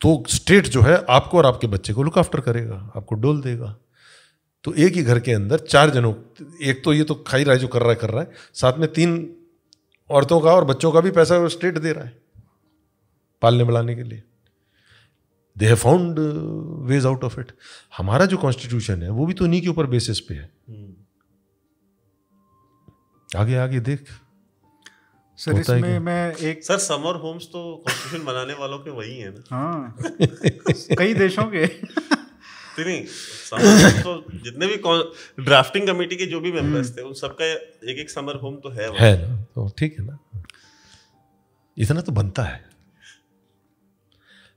तो स्टेट जो है आपको और आपके बच्चे को लुक आफ्टर करेगा, आपको डोल देगा। तो एक ही घर के अंदर चार जनों, एक तो ये तो खा ही रहा है जो कर रहा है, कर रहा है, साथ में तीन औरतों का और बच्चों का भी पैसा स्टेट दे रहा है पालने बढ़ाने के लिए। They have found ways out of it हमारा जो कॉन्स्टिट्यूशन है वो भी तो उन्हीं के ऊपर बेसिस पे है। आगे आगे देख। सर इसमें मैं एक सर समर होम्स तो कॉन्स्टिट्यूशन बनाने वालों के वही है ना। हाँ। कई देशों के। नहीं, नहीं तो जितने भी ड्राफ्टिंग कमेटी के जो भी मेंबर्स थे उन सबका एक एक समर होम तो है है ना तो ठीक है ना। इतना तो बनता है।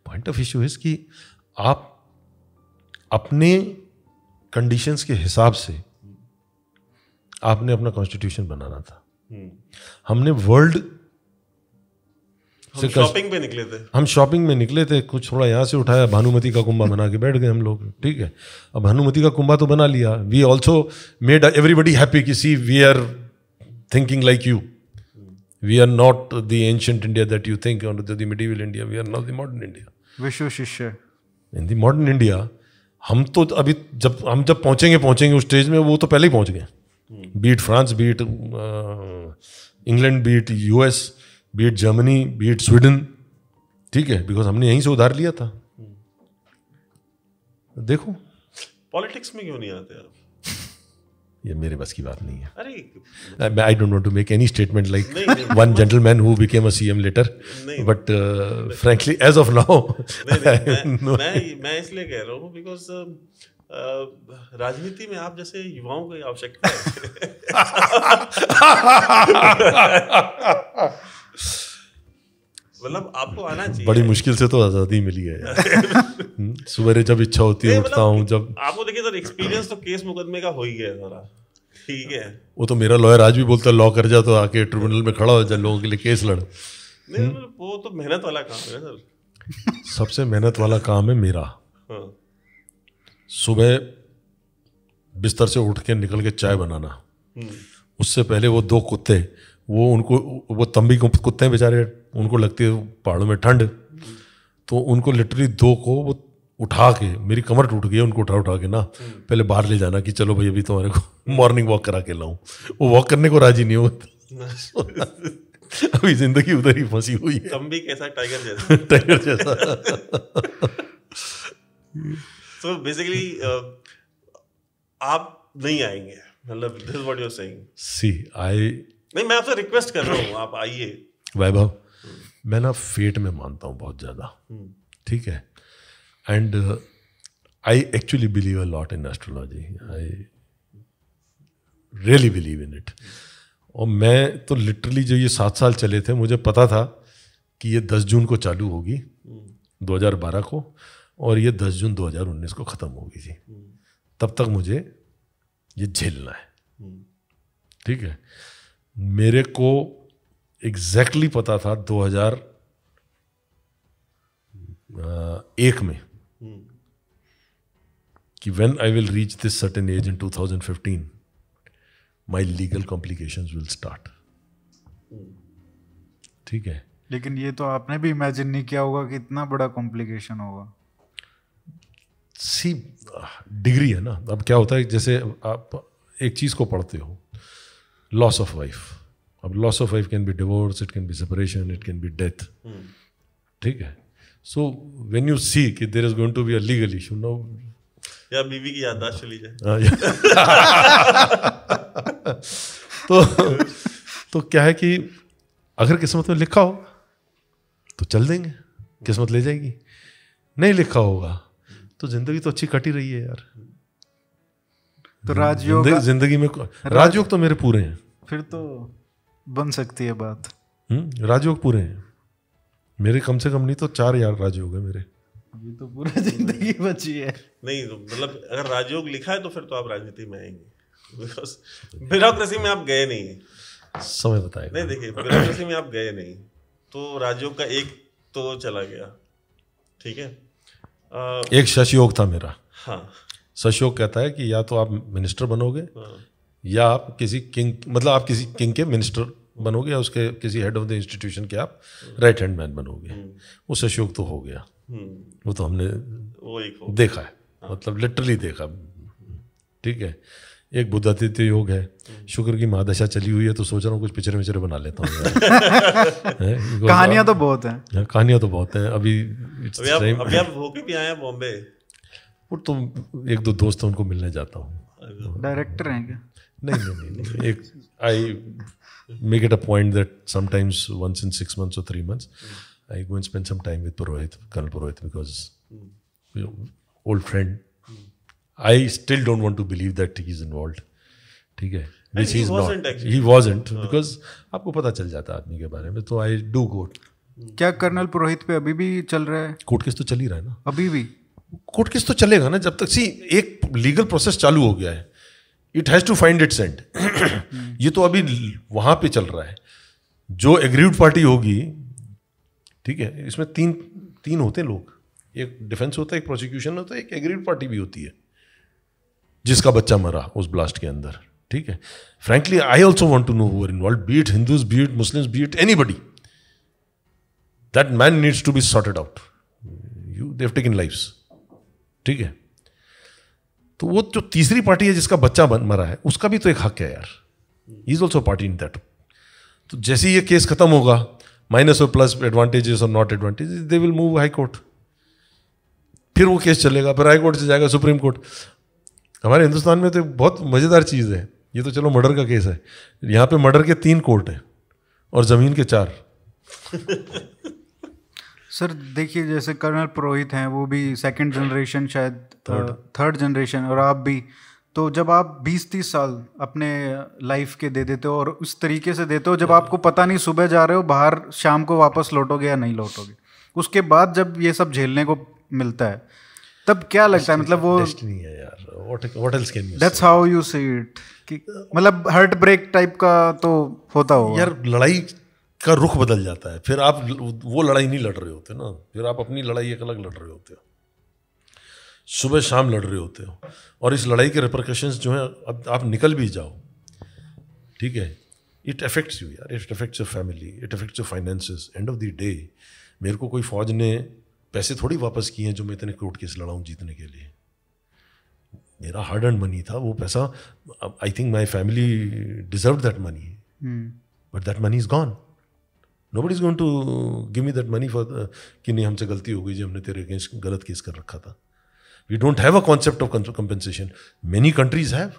पॉइंट ऑफ़ इश्यू इज़ कि आप अपने कंडीशंस के हिसाब से आपने अपना कॉन्स्टिट्यूशन बनाना था। हम्म। हमने वर्ल्ड हम शॉपिंग पे निकले थे। हम शॉपिंग में निकले थे कुछ थोड़ा यहाँ से उठाया भानुमति का कुंभा बना के बैठ गए हम लोग। ठीक है? अब भानुमति का कुंभा तो बना लिया। We also made everybody happy कि see we are thinking like you we are not the ancient India that you think the medieval India we are not the modern India विश्व शिष्य। इन द मॉडर्न इंडिया हम तो अभी जब हम जब पहुँचेंगे पहुँचेंगे उस स्टेज में वो तो पहले ही पहुँच गए। Be it France be it England be it US be it Germany be it Sweden ठीक है बिकॉज़ हमने यहीं से उधार लिया था। देखो। पॉलिटिक्स में क्यों नहीं आते आप? ये मेरे बस की बात नहीं है। अरे। I don't want to make any statement like one gentleman who became a CM later but frankly as of now मैं मैं मैं इसलिए कह रहा हूँ बिकॉज़ राजनीति में आप जैसे युवाओं की आवश्यकता है। मतलब आपको आना चाहिए। बड़ी मुश्किल से तो आज़ादी मिली है हम्म, सवेरे जब इच्छा होती है उठता मतलब हूँ जब आपको देखिए सर एक्सपीरियंस तो केस मुकदमे का हो ही गया सारा। ठीक है। वो तो मेरा लॉयर आज भी बोलता है लॉ कर जा तो आके ट्रिब्यूनल में खड़ा हो जा लोगों के लिए केस लड़। नहीं मतलब वो तो मेहनत वाला काम है सर। सबसे मेहनत वाला काम है मेरा। हाँ। सुबह बिस्तर से उठ के निकल के चाय बनाना। हम्म, उससे पहले वो दो कुत्ते वो उनको वो तंबी को कुत्ते हैं बेचारे उनको लगती है पहाड़ों में ठंड। तो उनको लिटरली दो को वो उठा के मेरी कमर टूट गई उनको उठा उठा के ना पहले बाहर ले जाना कि चलो भाई अभी तुम्हारे को मॉर्निंग वॉक करा के लाऊं। वो वॉक करने को राज़ी नहीं हो अभी ज़िंदगी उधर ही फंसी हुई है। तंबी कैसा टाइगर जैसा? टाइगर जैसा। सो बेसिकली आप नहीं आएँगे। मतलब this what you are saying see I नहीं मैं आपसे रिक्वेस्ट कर रहा हूँ आप आइए। वैभव मैं ना फेट में मानता हूँ बहुत ज़्यादा। ठीक है? And I actually believe a lot in astrology I really believe in it और मैं तो लिटरली जो ये सात साल चले थे मुझे पता था कि ये दस जून को चालू होगी 2012 को और ये 10 जून 2019 को ख़त्म होगी थी तब तक मुझे ये झेलना है। ठीक है? मेरे को एग्जैक्टली exactly पता था 2001 में कि when I will reach this certain age in 2015 my legal complications will start ठीक है? लेकिन ये तो आपने भी इमेजिन नहीं किया होगा कि इतना बड़ा कॉम्प्लिकेशन होगा। सी डिग्री है ना। अब क्या होता है जैसे आप एक चीज़ को पढ़ते हो लॉस ऑफ़ वाइफ अब loss of wife can be divorce it can be separation it can be death ठीक है? सो वेन यू सी कि there is going to be a legal issue no या बीवी की याददाश्त चली जाए। तो तो क्या है कि अगर किस्मत में लिखा हो तो चल देंगे। किस्मत ले जाएगी। नहीं लिखा होगा तो ज़िंदगी तो अच्छी कटी रही है यार। तो राजयोग ज़िंदगी, में राजयोग तो मेरे पूरे हैं। फिर तो बन सकती है बात। हम्म राजयोग पूरे हैं। मेरे कम से कम नहीं तो चार यार राजयोग है मेरे। अभी तो पूरा ज़िंदगी बची है। नहीं तो मतलब अगर राजयोग लिखा है तो फिर तो आप राजनीति में आएँगे। बिकॉज़ ब्यूरोक्रेसी में आप गए नहीं समय बताएगा। नहीं देखिए ब्यूरोक्रेसी में आप गए नहीं। तो राजयोग का एक तो चला गया। ठीक है? आ, एक शशयोग था मेरा। हाँ। शशयोग कहता है कि या तो आप मिनिस्टर बनोगे हाँ। या आप किसी किंग मतलब आप किसी किंग के मिनिस्टर बनोगे या उसके किसी हेड ऑफ़ द इंस्टीट्यूशन के आप राइट हैंड मैन बनोगे। वो सशोक तो हो गया। हम्म, वो तो हमने वो एक हो देखा है। मतलब लिटरली देखा। ठीक है। एक बुद्धादित्य योग है। शुक्र की महादशा चली हुई है तो सोच रहा हूँ कुछ पिक्चर विचर बना लेता हूँ। कहानियाँ तो बहुत हैं। हाँ, कहानियाँ तो बहुत हैं। अभी अभी आप अभी आप होके भी आए हैं बॉम्बे? वो तो एक दो दोस्त उनको मिलने जाता हूँ। डायरेक्टर हैं क्या? नहीं नहीं नहीं, एक I make it a point that sometimes once in six months और three months I go and spend some time with Purohit colonel Purohit because old friend I still don't want to believe that he is involve ठीक है? Which is not he. Wasn't because आपको पता चल जाता है आदमी के बारे में तो आई डू गो क्या कर्नल पुरोहित पे अभी भी चल रहा है? कोर्ट केस तो चल ही रहा है ना। अभी भी? कोर्ट केस तो चलेगा ना, जब तक, सी, एक लीगल प्रोसेस चालू हो गया है। It has to find its end ये तो अभी वहाँ पे चल रहा है। जो एग्रीड पार्टी होगी, ठीक है, इसमें तीन तीन होते हैं लोग। एक डिफेंस होता है, एक प्रोसिक्यूशन होता है, एक एग्रीड पार्टी भी होती है, जिसका बच्चा मरा उस ब्लास्ट के अंदर, ठीक है। Frankly I also want to know who involve be it Hindus be it Muslims be it anybody that man needs to be sorted out you they've taken lifes ठीक है? तो वो जो तीसरी पार्टी है जिसका बच्चा बन मरा है, उसका भी तो एक हक है यार। Is also party in that तो जैसे ही ये केस खत्म होगा माइनस और प्लस एडवांटेजेस और not advantage they will move high court फिर वो केस चलेगा, फिर हाई कोर्ट से जाएगा सुप्रीम कोर्ट हमारे हिंदुस्तान में तो बहुत मज़ेदार चीज़ है। ये तो चलो मर्डर का केस है। यहाँ पे मर्डर के तीन कोर्ट हैं और ज़मीन के चार। सर देखिए जैसे कर्नल पुरोहित हैं वो भी सेकंड जनरेशन शायद थर्ड जनरेशन और आप भी। तो जब आप 20-30 साल अपने लाइफ के दे देते हो और उस तरीके से देते हो जब आपको पता नहीं सुबह जा रहे हो बाहर शाम को वापस लौटोगे या नहीं लौटोगे। उसके बाद जब ये सब झेलने को मिलता है तब क्या लगता है? मतलब वो है यार। What what else can you that's how you see it कि मतलब हार्ट ब्रेक टाइप का तो होता होगा। यार लड़ाई का रुख बदल जाता है। फिर आप वो लड़ाई नहीं लड़ रहे होते ना। फिर आप अपनी लड़ाई एक अलग लड़ रहे होते हो। सुबह शाम लड़ रहे होते हो। और इस लड़ाई के रिप्रकशंस जो हैं अब आप निकल भी जाओ। ठीक है? इट अफेक्ट्स यू यार। It affects your family it affects your finances end of the day मेरे को कोई फौज ने पैसे थोड़ी वापस किए हैं जो मैं इतने कोर्ट केस लड़ाऊँ जीतने के लिए। मेरा हार्ड एंड मनी था। वो पैसा I think my family deserve that money but that money is gone no but is going to give me that money for कि नहीं हमसे गलती हो गई जी हमने तेरे अगेंस्ट गलत केस कर रखा था। We don't have a concept of compensation many countries have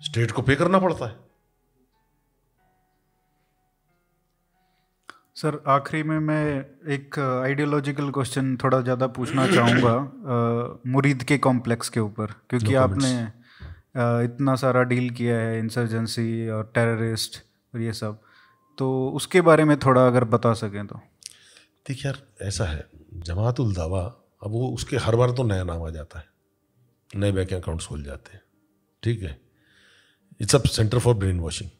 state को पे करना पड़ता है। सर आखिरी में मैं एक आइडियोलॉजिकल क्वेश्चन थोड़ा ज़्यादा पूछना चाहूँगा मुरीद के कॉम्प्लेक्स के ऊपर। क्योंकि no आपने uh, इतना सारा डील किया है इंसर्जेंसी और टेररिस्ट और ये सब। तो उसके बारे में थोड़ा अगर बता सकें तो। देखिए यार ऐसा है जमातुल दावा अब वो उसके हर बार तो नया नाम आ जाता है। नए बैंक अकाउंट्स खोल जाते हैं। ठीक है? It's a centre for brain washing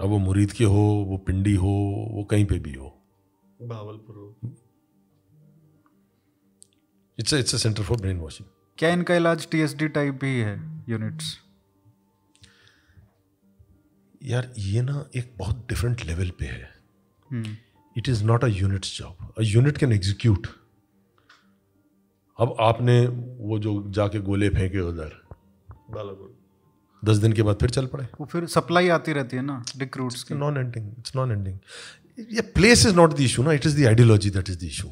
अब वो मुरीद के हो वो पिंडी हो वो कहीं पे भी हो। भावलपुर हो। It's it's a centre for brain washing क्या इनका इलाज टीएसडी टाइप भी है यूनिट्स यार ये ना एक बहुत डिफरेंट लेवल पे है। हम्म। It is not a unit job a unit can execute अब आपने वो जो जाके गोले फेंके उधर दस दिन के बाद फिर चल पड़े। वो फिर सप्लाई आती रहती है ना रिक्रूट्स की। Non ending it's non ending ये place is not the issue ना it is the ideology that is the issue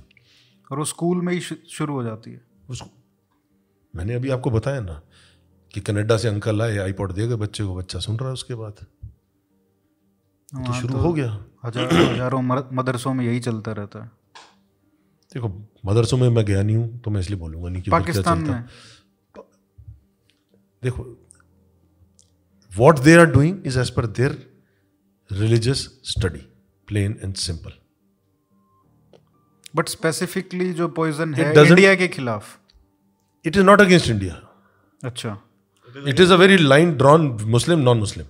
और वो स्कूल में ही शुरू हो जाती है। उसको मैंने अभी आपको बताया ना कि कनाडा से अंकल आए आईपॉड देगा बच्चे को बच्चा सुन रहा है उसके बाद। तो शुरू तो हो गया? हज़ारों हज़ारों मदरसों में यही चलता रहता है। देखो मदरसों में मैं गया नहीं हूँ तो मैं इसलिए बोलूँगा नहीं कि पाकिस्तान में। देखो what they are doing is as per their religious study plain and simple but specifically जो पॉइजन है इंडिया के खिलाफ। It is not against India अच्छा। It is a very line drawn Muslim non Muslim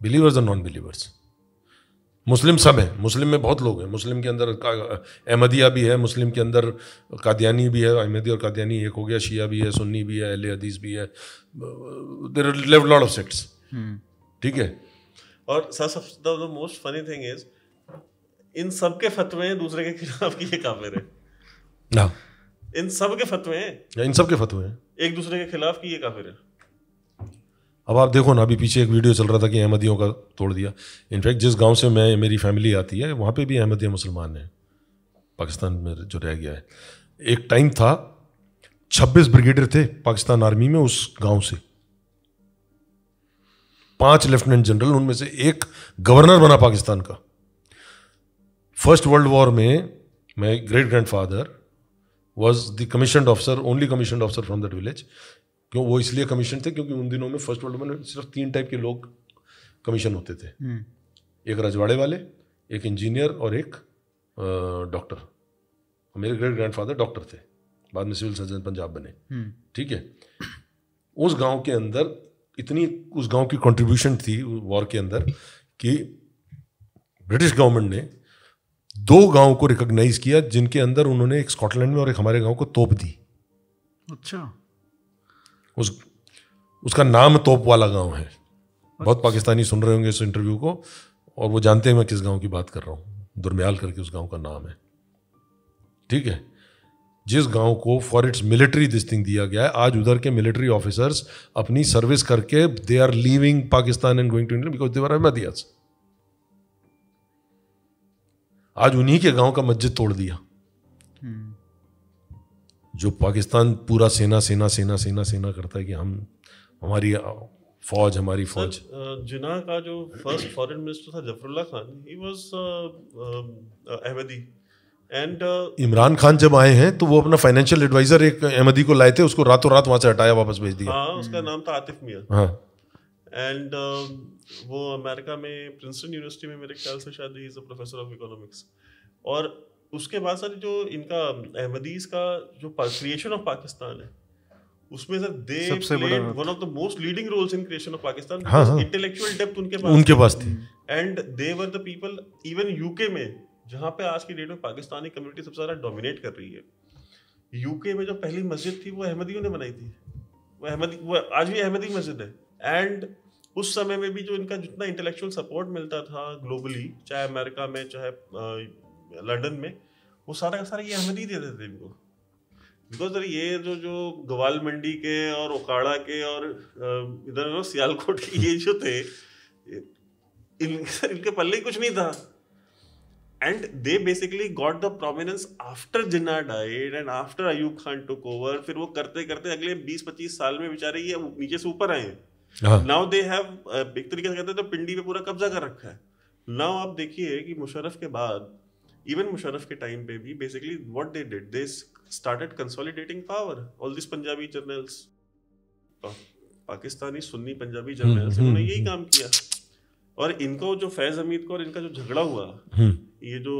believers और नॉन बिलीवर्स मुस्लिम सब हैं। मुस्लिम में बहुत लोग हैं। मुस्लिम के अंदर अहमदिया भी है मुस्लिम के अंदर कादियानी भी है अहमदी और कादियानी एक हो गया शिया भी है सुन्नी भी है अल हदीस भी है। There live lot of sects ठीक है? और sir the most funny thing is in सब के फतवे दूसरे के खिलाफ ये काफिर है। ना इन सब के फतवे हैं इन सब के फतवे हैं। एक दूसरे के खिलाफ की ये काफिर है। अब आप देखो ना, अभी पीछे एक वीडियो चल रहा था कि अहमदियों का तोड़ दिया। इनफैक्ट जिस गाँव से मैं, मेरी फैमिली आती है, वहाँ पे भी अहमदिया मुसलमान हैं। पाकिस्तान में जो रह गया है। एक टाइम था 26 ब्रिगेडियर थे पाकिस्तान आर्मी में उस गाँव से। पाँच लेफ्टिनेंट जनरल, उनमें से एक गवर्नर बना पाकिस्तान का। फ़र्स्ट वर्ल्ड वॉर में my great grand father was the commission officer only commission officer from that village क्यों वो इसलिए कमीशन थे क्योंकि उन दिनों में फ़र्स्ट वर्ल्ड में सिर्फ़ तीन टाइप के लोग कमीशन होते थे। हम्म। एक रजवाड़े वाले एक इंजीनियर और एक डॉक्टर मेरे ग्रेट ग्रैंडफादर डॉक्टर थे। बाद में सिविल सर्जन पंजाब बने। हम्म। ठीक है? उस गाँव के अंदर इतनी उस गाँव की कंट्रीब्यूशन थी वॉर के अंदर कि ब्रिटिश गवर्नमेंट ने दो गाँव को रिकॉग्नाइज किया जिनके अंदर उन्होंने एक स्कॉटलैंड में और एक हमारे गाँव को तोप दी। अच्छा। उस उसका नाम तोप वाला गाँव है। बहुत पाकिस्तानी सुन रहे होंगे इस इंटरव्यू को और वो जानते हैं मैं किस गाँव की बात कर रहा हूँ। दुरम्याल करके उस गाँव का नाम है। ठीक है? जिस गाँव को फॉर इट्स मिलिट्री दिस्टिंग दिया गया है आज उधर के मिलिट्री ऑफिसर्स अपनी सर्विस करके they are leaving Pakistan and going to India because they were Ahmadiyyas आज उन्हीं के गाँव का मस्जिद तोड़ दिया। जो पाकिस्तान पूरा सेना सेना सेना सेना सेना करता है कि हम हमारी फौज हमारी फौज। जिना का जो फ़र्स्ट फॉरेन मिनिस्टर था Zafarullah Khan he was Ahmadi. And Imran Khan जब आए हैं तो वो अपना फाइनेंशियल एडवाइजर एक अहमदी को लाए थे उसको रातों रात वहाँ से हटाया वापस भेज दिया। हाँ उसका नाम था आतिफ मियाँ। हाँ। एंड वो अमेरिका में प्रिंसटन यूनिवर्सिटी में मेरे ख्याल से शायद he is a professor of economics और उसके बाद सर जो इनका अहमदीज का जो क्रिएशन ऑफ़ पाकिस्तान है उसमें sir they played one of the most leading roles in creation of Pakistan. Intellectual depth उनके पास उनके पास थी। And they were the people even UK में जहाँ पे आज की डेट में पाकिस्तानी कम्युनिटी सबसे ज़्यादा डोमिनेट कर रही है। यूके में जो पहली मस्जिद थी वो अहमदियों ने बनाई थी। वो अहमदी वो आज भी अहमदी मस्जिद है। एंड उस समय में भी जो इनका जितना इंटेलेक्चुअल सपोर्ट मिलता था ग्लोबली चाहे अमेरिका में चाहे लंदन में वो सारा का सारा ये अहमदी देते थे इनको। बिकॉज़ सर ये जो जो गवाल मंडी के और ओकाड़ा के और इधर ना सियालकोट के ये जो थे इन सर इनके पल्ले ही कुछ नहीं था। And they basically got the prominence after Jinnah died and after Ayub Khan took over फिर वो करते करते अगले 20-25 साल में बेचारे ये नीचे से ऊपर आए। हैं। हाँ नाउ दे हैव एक तरीके से कहते हैं तो पिंडी पे पूरा कब्जा कर रखा है। नाउ आप देखिए कि मुशर्रफ के बाद इवन मुशर्रफ के टाइम पे भी basically what they did they started consolidating power all this Punjabi generals Pakistani Sunni Punjabi generals इन्होंने यही काम किया। और इनको जो फैज हमीद को और इनका जो झगड़ा हुआ हम्म, ये जो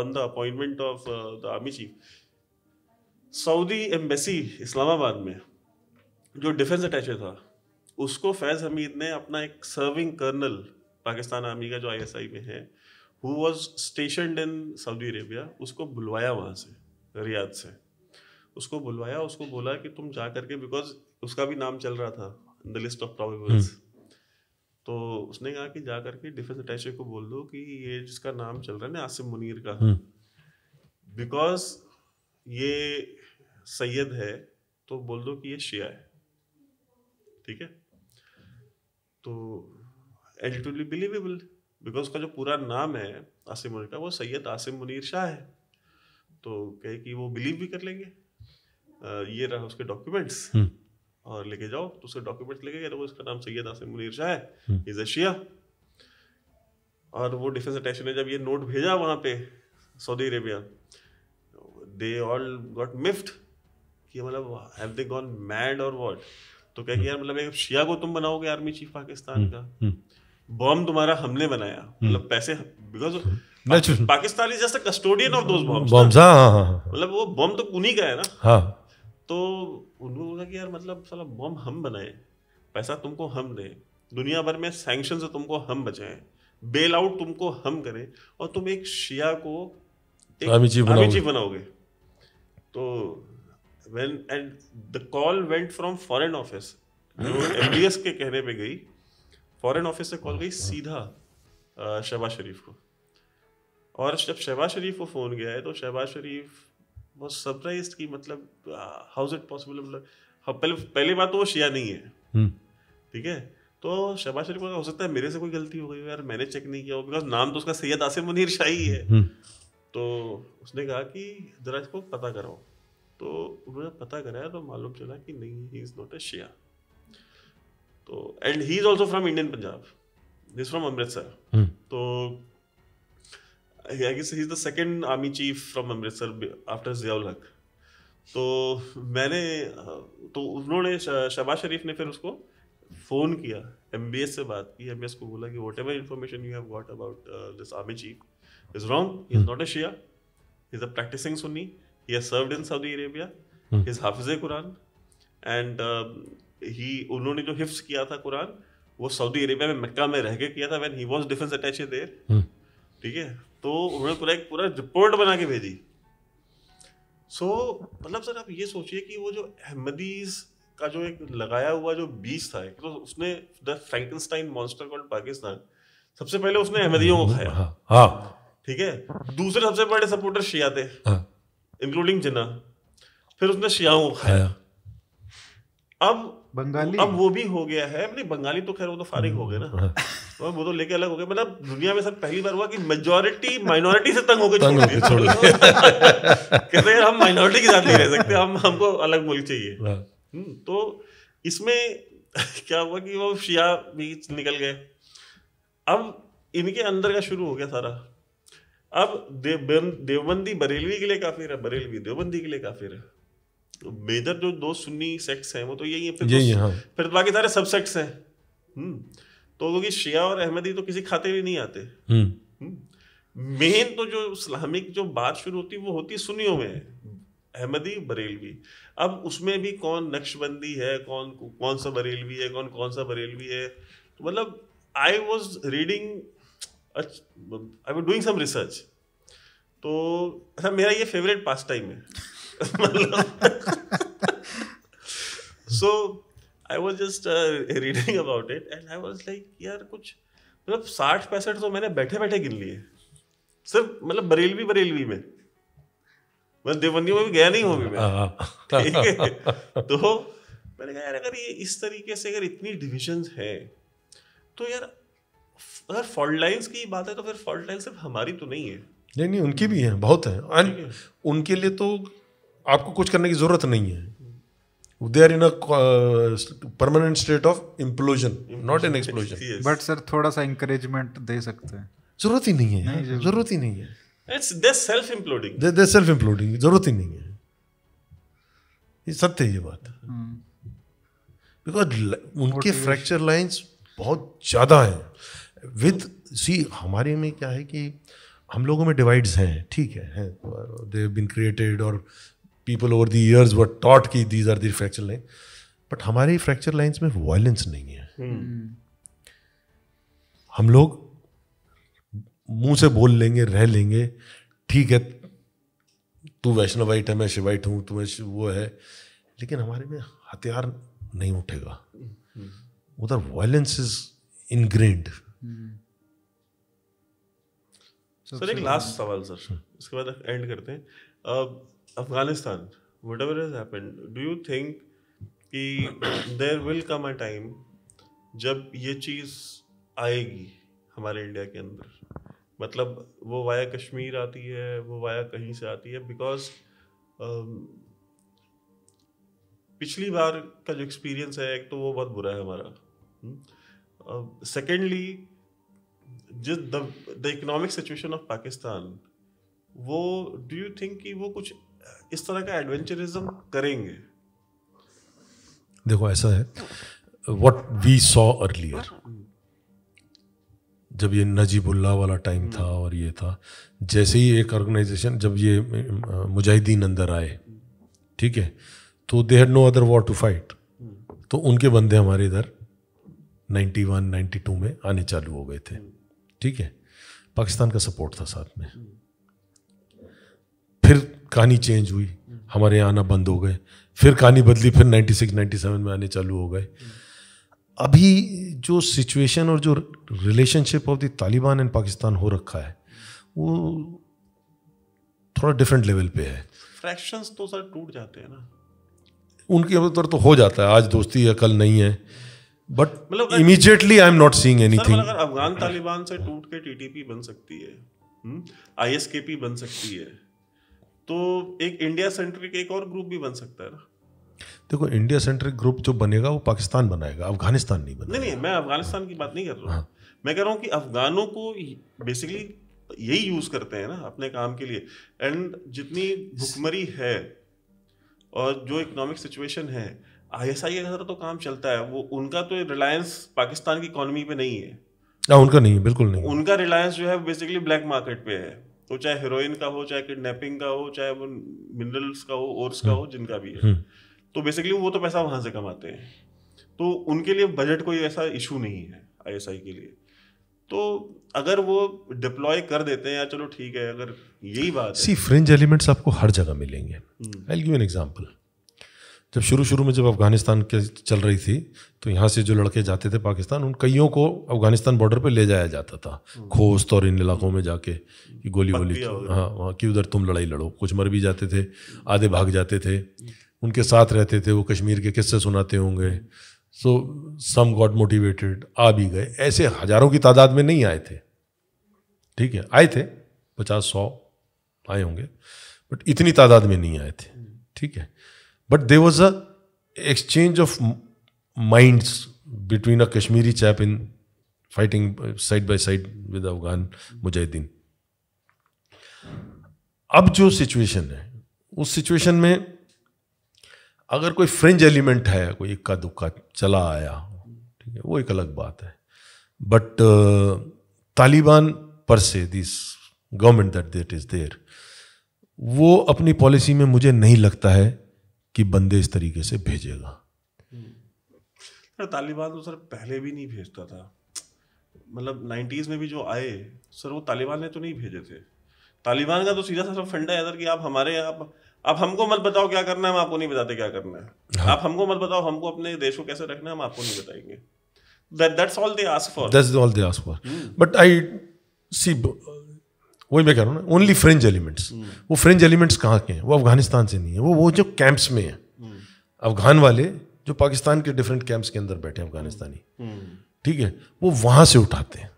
on the appointment of the army chief Saudi embassy Islamabad में जो डिफेंस अटैचे था उसको फैज हमीद ने अपना एक सर्विंग कर्नल पाकिस्तान आर्मी का जो आईएसआई में है who was stationed in Saudi Arabia उसको बुलवाया वहाँ से रियाद से। उसको बुलवाया उसको बोला कि तुम जा करके बिकॉज़ उसका भी नाम चल रहा था द लिस्ट ऑफ़ प्रोबेबल्स तो उसने कहा कि जा करके डिफेंस अटैचे को बोल दो कि ये जिसका नाम चल रहा है ना आसिम मुनीर का। बिकॉज़ ये सैयद है तो बोल दो कि ये शिया है। ठीक है? तो and it will be believable because उसका जो पूरा नाम है आसिम मुनीर का वो सैयद आसिम मुनीर शाह है। तो कहे कि वो बिलीव भी कर लेंगे। अ, ये रहा उसके डॉक्यूमेंट्स हम्म। और लेके जाओ तो उसके डॉक्यूमेंट्स लेके गए तो इसका नाम सैयद आसिम मुनीर शाह है। इज़ अ शिया और वो डिफेंस अटैचे ने जब ये नोट भेजा वहाँ पे Saudi Arabia they all got miffed कि मतलब हैव दे गॉन मैड और व्हाट तो कह कि यार मतलब एक शिया को तुम बनाओगे आर्मी चीफ पाकिस्तान का। हम्म। बॉम्ब तुम्हारा हमने बनाया। मतलब पैसे because Pakistan is just custodian of those bombs bombs हाँ हाँ मतलब वो बॉम्ब तो उन्हीं का है ना? हाँ। तो उनको बोला कि यार मतलब साला बॉम्ब हम बनाए पैसा तुमको हम दें दुनिया भर में सैंक्शन से तुमको हम बचाएँ बेल आउट तुमको हम करें और तुम एक शिया को एक Army chief बनाओगे। तो and the call went from foreign office जो एमडीएस के कहने पे गई फॉरेन ऑफ़िस से कॉल गई सीधा शहबाज शरीफ को। और जब शहबाज शरीफ को फ़ोन गया है तो शहबाज शरीफ बहुत सरप्राइज़ कि मतलब हाउ इज़ इट पॉसिबल मतलब हाँ, पहले पहली बात तो वो शिया नहीं है। हम्म, ठीक है? तो शहबाज शरीफ को हो सकता है मेरे से कोई गलती हो गई यार मैंने चेक नहीं किया बिकॉज़ नाम तो उसका सैयद आसिम मुनीर शाही है हम्म, तो उसने कहा कि जरा इसको पता कराओ। तो उन्होंने पता कराया तो मालूम चला कि नहीं ही इज़ नॉट ए शिया तो and he is also from Indian Punjab is from Amritsar तो I guess he is the second army chief from Amritsar after Ziaul Haq तो मैंने तो उन्होंने शहबाज शरीफ ने फिर उसको फ़ोन किया एमबीएस से बात की एमबीएस को बोला कि whatever information you have got about this army chief is wrong is not a Shia is a practising Sunni he has served in Saudi Arabia is hafiz Quran and he उन्होंने जो हिफ्स किया था कुरान वो सऊदी अरेबिया में मक्का में रह के किया था when he was defence attache there hmm, ठीक है? तो उन्होंने पूरा एक पूरा रिपोर्ट बना के भेजी। सो so, मतलब सर आप ये सोचिए कि वो जो अहमदीज का जो एक लगाया हुआ जो बीज था एक तो उसने the Frankenstein monster called Pakistan सबसे पहले उसने अहमदियों को खाया। हाँ हाँ। ठीक है? दूसरे सबसे बड़े सपोर्टर शिया थे हाँ। इंक्लूडिंग जिन्ना। फिर उसने शियाओं को खाया। खाया अब बंगाली। अब वो भी हो गया है नहीं बंगाली तो खैर वो तो फारिग हो गए ना। हाँ। तो वो तो लेके अलग हो गए। मतलब दुनिया में सब पहली बार हुआ कि मेजोरिटी माइनॉरिटी से तंग होके छोड़ कहते हैं हम माइनॉरिटी के साथ नहीं रह सकते हम हमको अलग मुल्क चाहिए। हाँ। हम्म, तो इसमें क्या हुआ कि वो शिया भी निकल गए। अब इनके अंदर का शुरू हो गया सारा। अब देव देवबंदी बरेलवी के लिए काफिर है बरेलवी देवबंदी के लिए काफिर है मेजर जो दो सुन्नी सेक्ट्स हैं वो तो यही है फिर यही तो, हाँ। फिर तो बाकी सारे सब सेक्ट्स हैं। हम्म तो क्योंकि शिया और अहमदी तो किसी खाते भी नहीं आते। हम्म। मेन तो जो इस्लामिक जो बात शुरू होती है वो होती है सुन्नियों में। अहमदी बरेलवी। अब उसमें भी कौन नक्शबंदी है कौन कौन सा बरेलवी है कौन कौन सा बरेलवी है? तो मतलब I was reading I was doing some research तो अच्छा मेरा ये फेवरेट पास टाइम है। So I was just reading about it and I was like यार कुछ मतलब साठ पैंसठ तो मैंने बैठे बैठे गिन लिए। सिर्फ़ मतलब बरेलवी बरेलवी में। मैं देवबंदियों में भी गया नहीं हूँ अभी मैं। हाँ। ठीक है। तो मैंने कहा यार अगर ये इस तरीके से अगर इतनी डिविजन्स है तो यार अगर फॉल्ट लाइंस की बात है तो फिर फॉल्ट लाइन सिर्फ़ हमारी तो नहीं है। नहीं नहीं उनकी भी है बहुत है। एंड उनके लिए तो आपको कुछ करने की ज़रूरत नहीं है। They are in permanent state of implosion not an explosion but sir थोड़ा सा इंकरेजमेंट दे सकते हैं। ज़रूरत ही नहीं है। ज़रूरत ही नहीं है. दे सेल्फ इम्प्लोडिंग ज़रूरत ही नहीं है। ये सत्य है ये बात। बिकॉज़ उनके फ्रैक्चर लाइंस बहुत ज़्यादा हैं। विद सी हमारे में क्या है कि हम लोगों में डिवाइड्स हैं। ठीक है हैं। दे बीन क्रिएटेड और people over the years were taught कि these are the fracture line but हमारे फ्रैक्चर लाइंस में वायलेंस नहीं है। हम लोग मुँह से बोल लेंगे रह लेंगे ठीक है तू वैष्णवाइट है मैं शिवाइट हूँ तुम्हें वो है। लेकिन हमारे में हथियार नहीं उठेगा। उधर वायलेंस इज़ इनग्रेंड सर एक लास्ट सवाल सर। इसके बाद एंड करते हैं। Afghanistan whatever has happened do you think कि there will come a time जब ये चीज़ आएगी हमारे इंडिया के अंदर? मतलब वो वाया कश्मीर आती है, वो वाया कहीं से आती है बिकॉज़ पिछली बार का जो एक्सपीरियंस है, एक तो वो बहुत बुरा है हमारा। सेकेंडली जिस the economic situation of Pakistan वो डू यू थिंक कि वो कुछ इस तरह का एडवेंचरिज्म करेंगे। देखो, ऐसा है। वट वी सॉ अर्लियर जब ये नजीबुल्ला वाला टाइम था और ये था, जैसे ही एक ऑर्गेनाइजेशन जब ये मुजाहिदीन अंदर आए, ठीक है तो they had no other war to fight तो उनके बंदे हमारे इधर 91 92 में आने चालू हो गए थे। ठीक है? पाकिस्तान का सपोर्ट था साथ में। फिर कहानी चेंज हुई। हमारे यहाँ आना बंद हो गए। फिर कहानी बदली फिर 96 97 में आने चालू हो गए। अभी जो सिचुएशन और जो relationship of the Taliban and Pakistan हो रखा है वो थोड़ा डिफरेंट लेवल पे है। फ्रैक्शंस तो सर टूट जाते हैं ना। उनके अंदर तो हो जाता है। आज दोस्ती है कल नहीं है। बट मतलब immediately I am not seeing anything अगर अफगान तालिबान से टूट के टीटीपी बन सकती है आईएसकेपी बन सकती है तो एक इंडिया सेंट्रिक एक और ग्रुप भी बन सकता है ना। देखो इंडिया सेंट्रिक ग्रुप जो बनेगा वो पाकिस्तान बनाएगा अफ़गानिस्तान नहीं बनेगा नहीं नहीं मैं अफ़गानिस्तान की बात नहीं कर रहा हूँ। मैं कह रहा हूँ कि अफगानों को बेसिकली यही यूज़ करते हैं ना अपने काम के लिए। एंड जितनी भुखमरी है और जो इकोनॉमिक सिचुएशन है आईएसआई का तो काम चलता है। वो उनका तो रिलायंस पाकिस्तान की इकोनॉमी पे नहीं है। ना उनका नहीं है बिल्कुल नहीं उनका रिलायंस जो है बेसिकली ब्लैक मार्केट पे है। तो चाहे हीरोइन का हो चाहे किडनैपिंग का हो चाहे वो मिनरल्स का हो ओर्स का हो जिनका भी है। तो बेसिकली वो तो पैसा वहाँ से कमाते हैं। तो उनके लिए बजट कोई ऐसा इशू नहीं है आईएसआई के लिए। तो अगर वो डिप्लॉय कर देते हैं या चलो ठीक है अगर यही बात सी फ्रिंज एलिमेंट्स आपको हर जगह मिलेंगे। आई गिव एन एग्जांपल जब शुरू शुरू में जब अफ़गानिस्तान के चल रही थी तो यहाँ से जो लड़के जाते थे पाकिस्तान उन कईयों को अफ़गानिस्तान बॉर्डर पे ले जाया जाता था। खोस्त और इन इलाकों में जाके कि गोली वोली हाँ वहाँ कि उधर तुम लड़ाई लड़ो कुछ मर भी जाते थे आधे भाग जाते थे। उनके साथ रहते थे वो कश्मीर के किस्से सुनाते होंगे। सो सम गॉट मोटिवेटेड आ भी गए। ऐसे हज़ारों की तादाद में नहीं आए थे। ठीक है आए थे पचास सौ आए होंगे बट इतनी तादाद में नहीं आए थे। ठीक है but they was a exchange of minds between a Kashmiri chap in fighting side by side with Afghan mujahideen अब जो सिचुएशन है, उस सिचुएशन में अगर कोई फ्रेंच एलिमेंट है, कोई इक्का दुक्का चला आया, ठीक है, वो एक अलग बात है। बट तालिबान पर से this government that that is there वो अपनी पॉलिसी में मुझे नहीं लगता है कि बंदे इस तरीके से भेजेगा। सर तालिबान तो सर पहले भी नहीं भेजता था। मतलब नाइन्टीज में भी जो आए सर वो तालिबान ने तो नहीं भेजे थे। तालिबान का तो सीधा सा फंडा है सर कि आप हमारे आप आप हमको मत बताओ क्या करना है हम आपको नहीं बताते क्या करना है। हाँ। आप हमको मत बताओ हमको अपने देश को कैसे रखना है हम आपको नहीं बताएँगे। That that's all they ask for that's all they ask for but I see वही मैं कह रहा हूँ ना ओनली फ्रेंच एलिमेंट्स वो फ्रेंच एलिमेंट्स कहाँ के हैं? वो अफ़गानिस्तान से नहीं है। वो वो जो कैंप्स में है। अफगान वाले जो पाकिस्तान के डिफरेंट कैंप्स के अंदर बैठे हैं अफगानिस्तानी। ठीक है? वो वहाँ से उठाते हैं।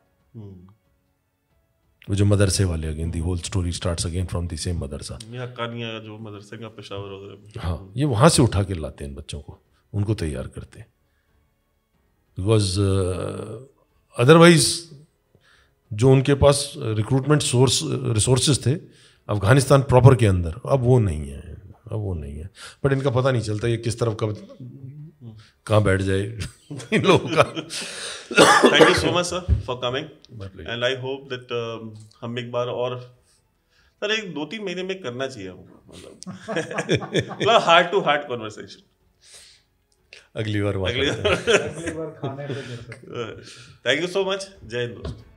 वो जो मदरसे वाले again the whole story starts again from the same मदरसा। जो मदरसे का पेशावर वगैरह हाँ ये वहाँ से उठा के लाते हैं इन बच्चों को। उनको तैयार करते हैं। बिकॉज़ अदरवाइज़ जो उनके पास रिक्रूटमेंट सोर्स रिसोर्सेज थे अफ़गानिस्तान प्रॉपर के अंदर अब वो नहीं है अब वो नहीं है। बट इनका पता नहीं चलता ये किस तरफ़ कब कहाँ बैठ जाए इन लोगों का। Thank you so much sir for coming and I hope that हम एक बार और सर एक दो तीन महीने में करना चाहिए हमको मतलब। मतलब हार्ट टू हार्ट कॉन्वर्सेशन अगली बार अगली हैं। बार। खाने पे कर सकते हैं। Thank you so much Jai Hind दोस्तों।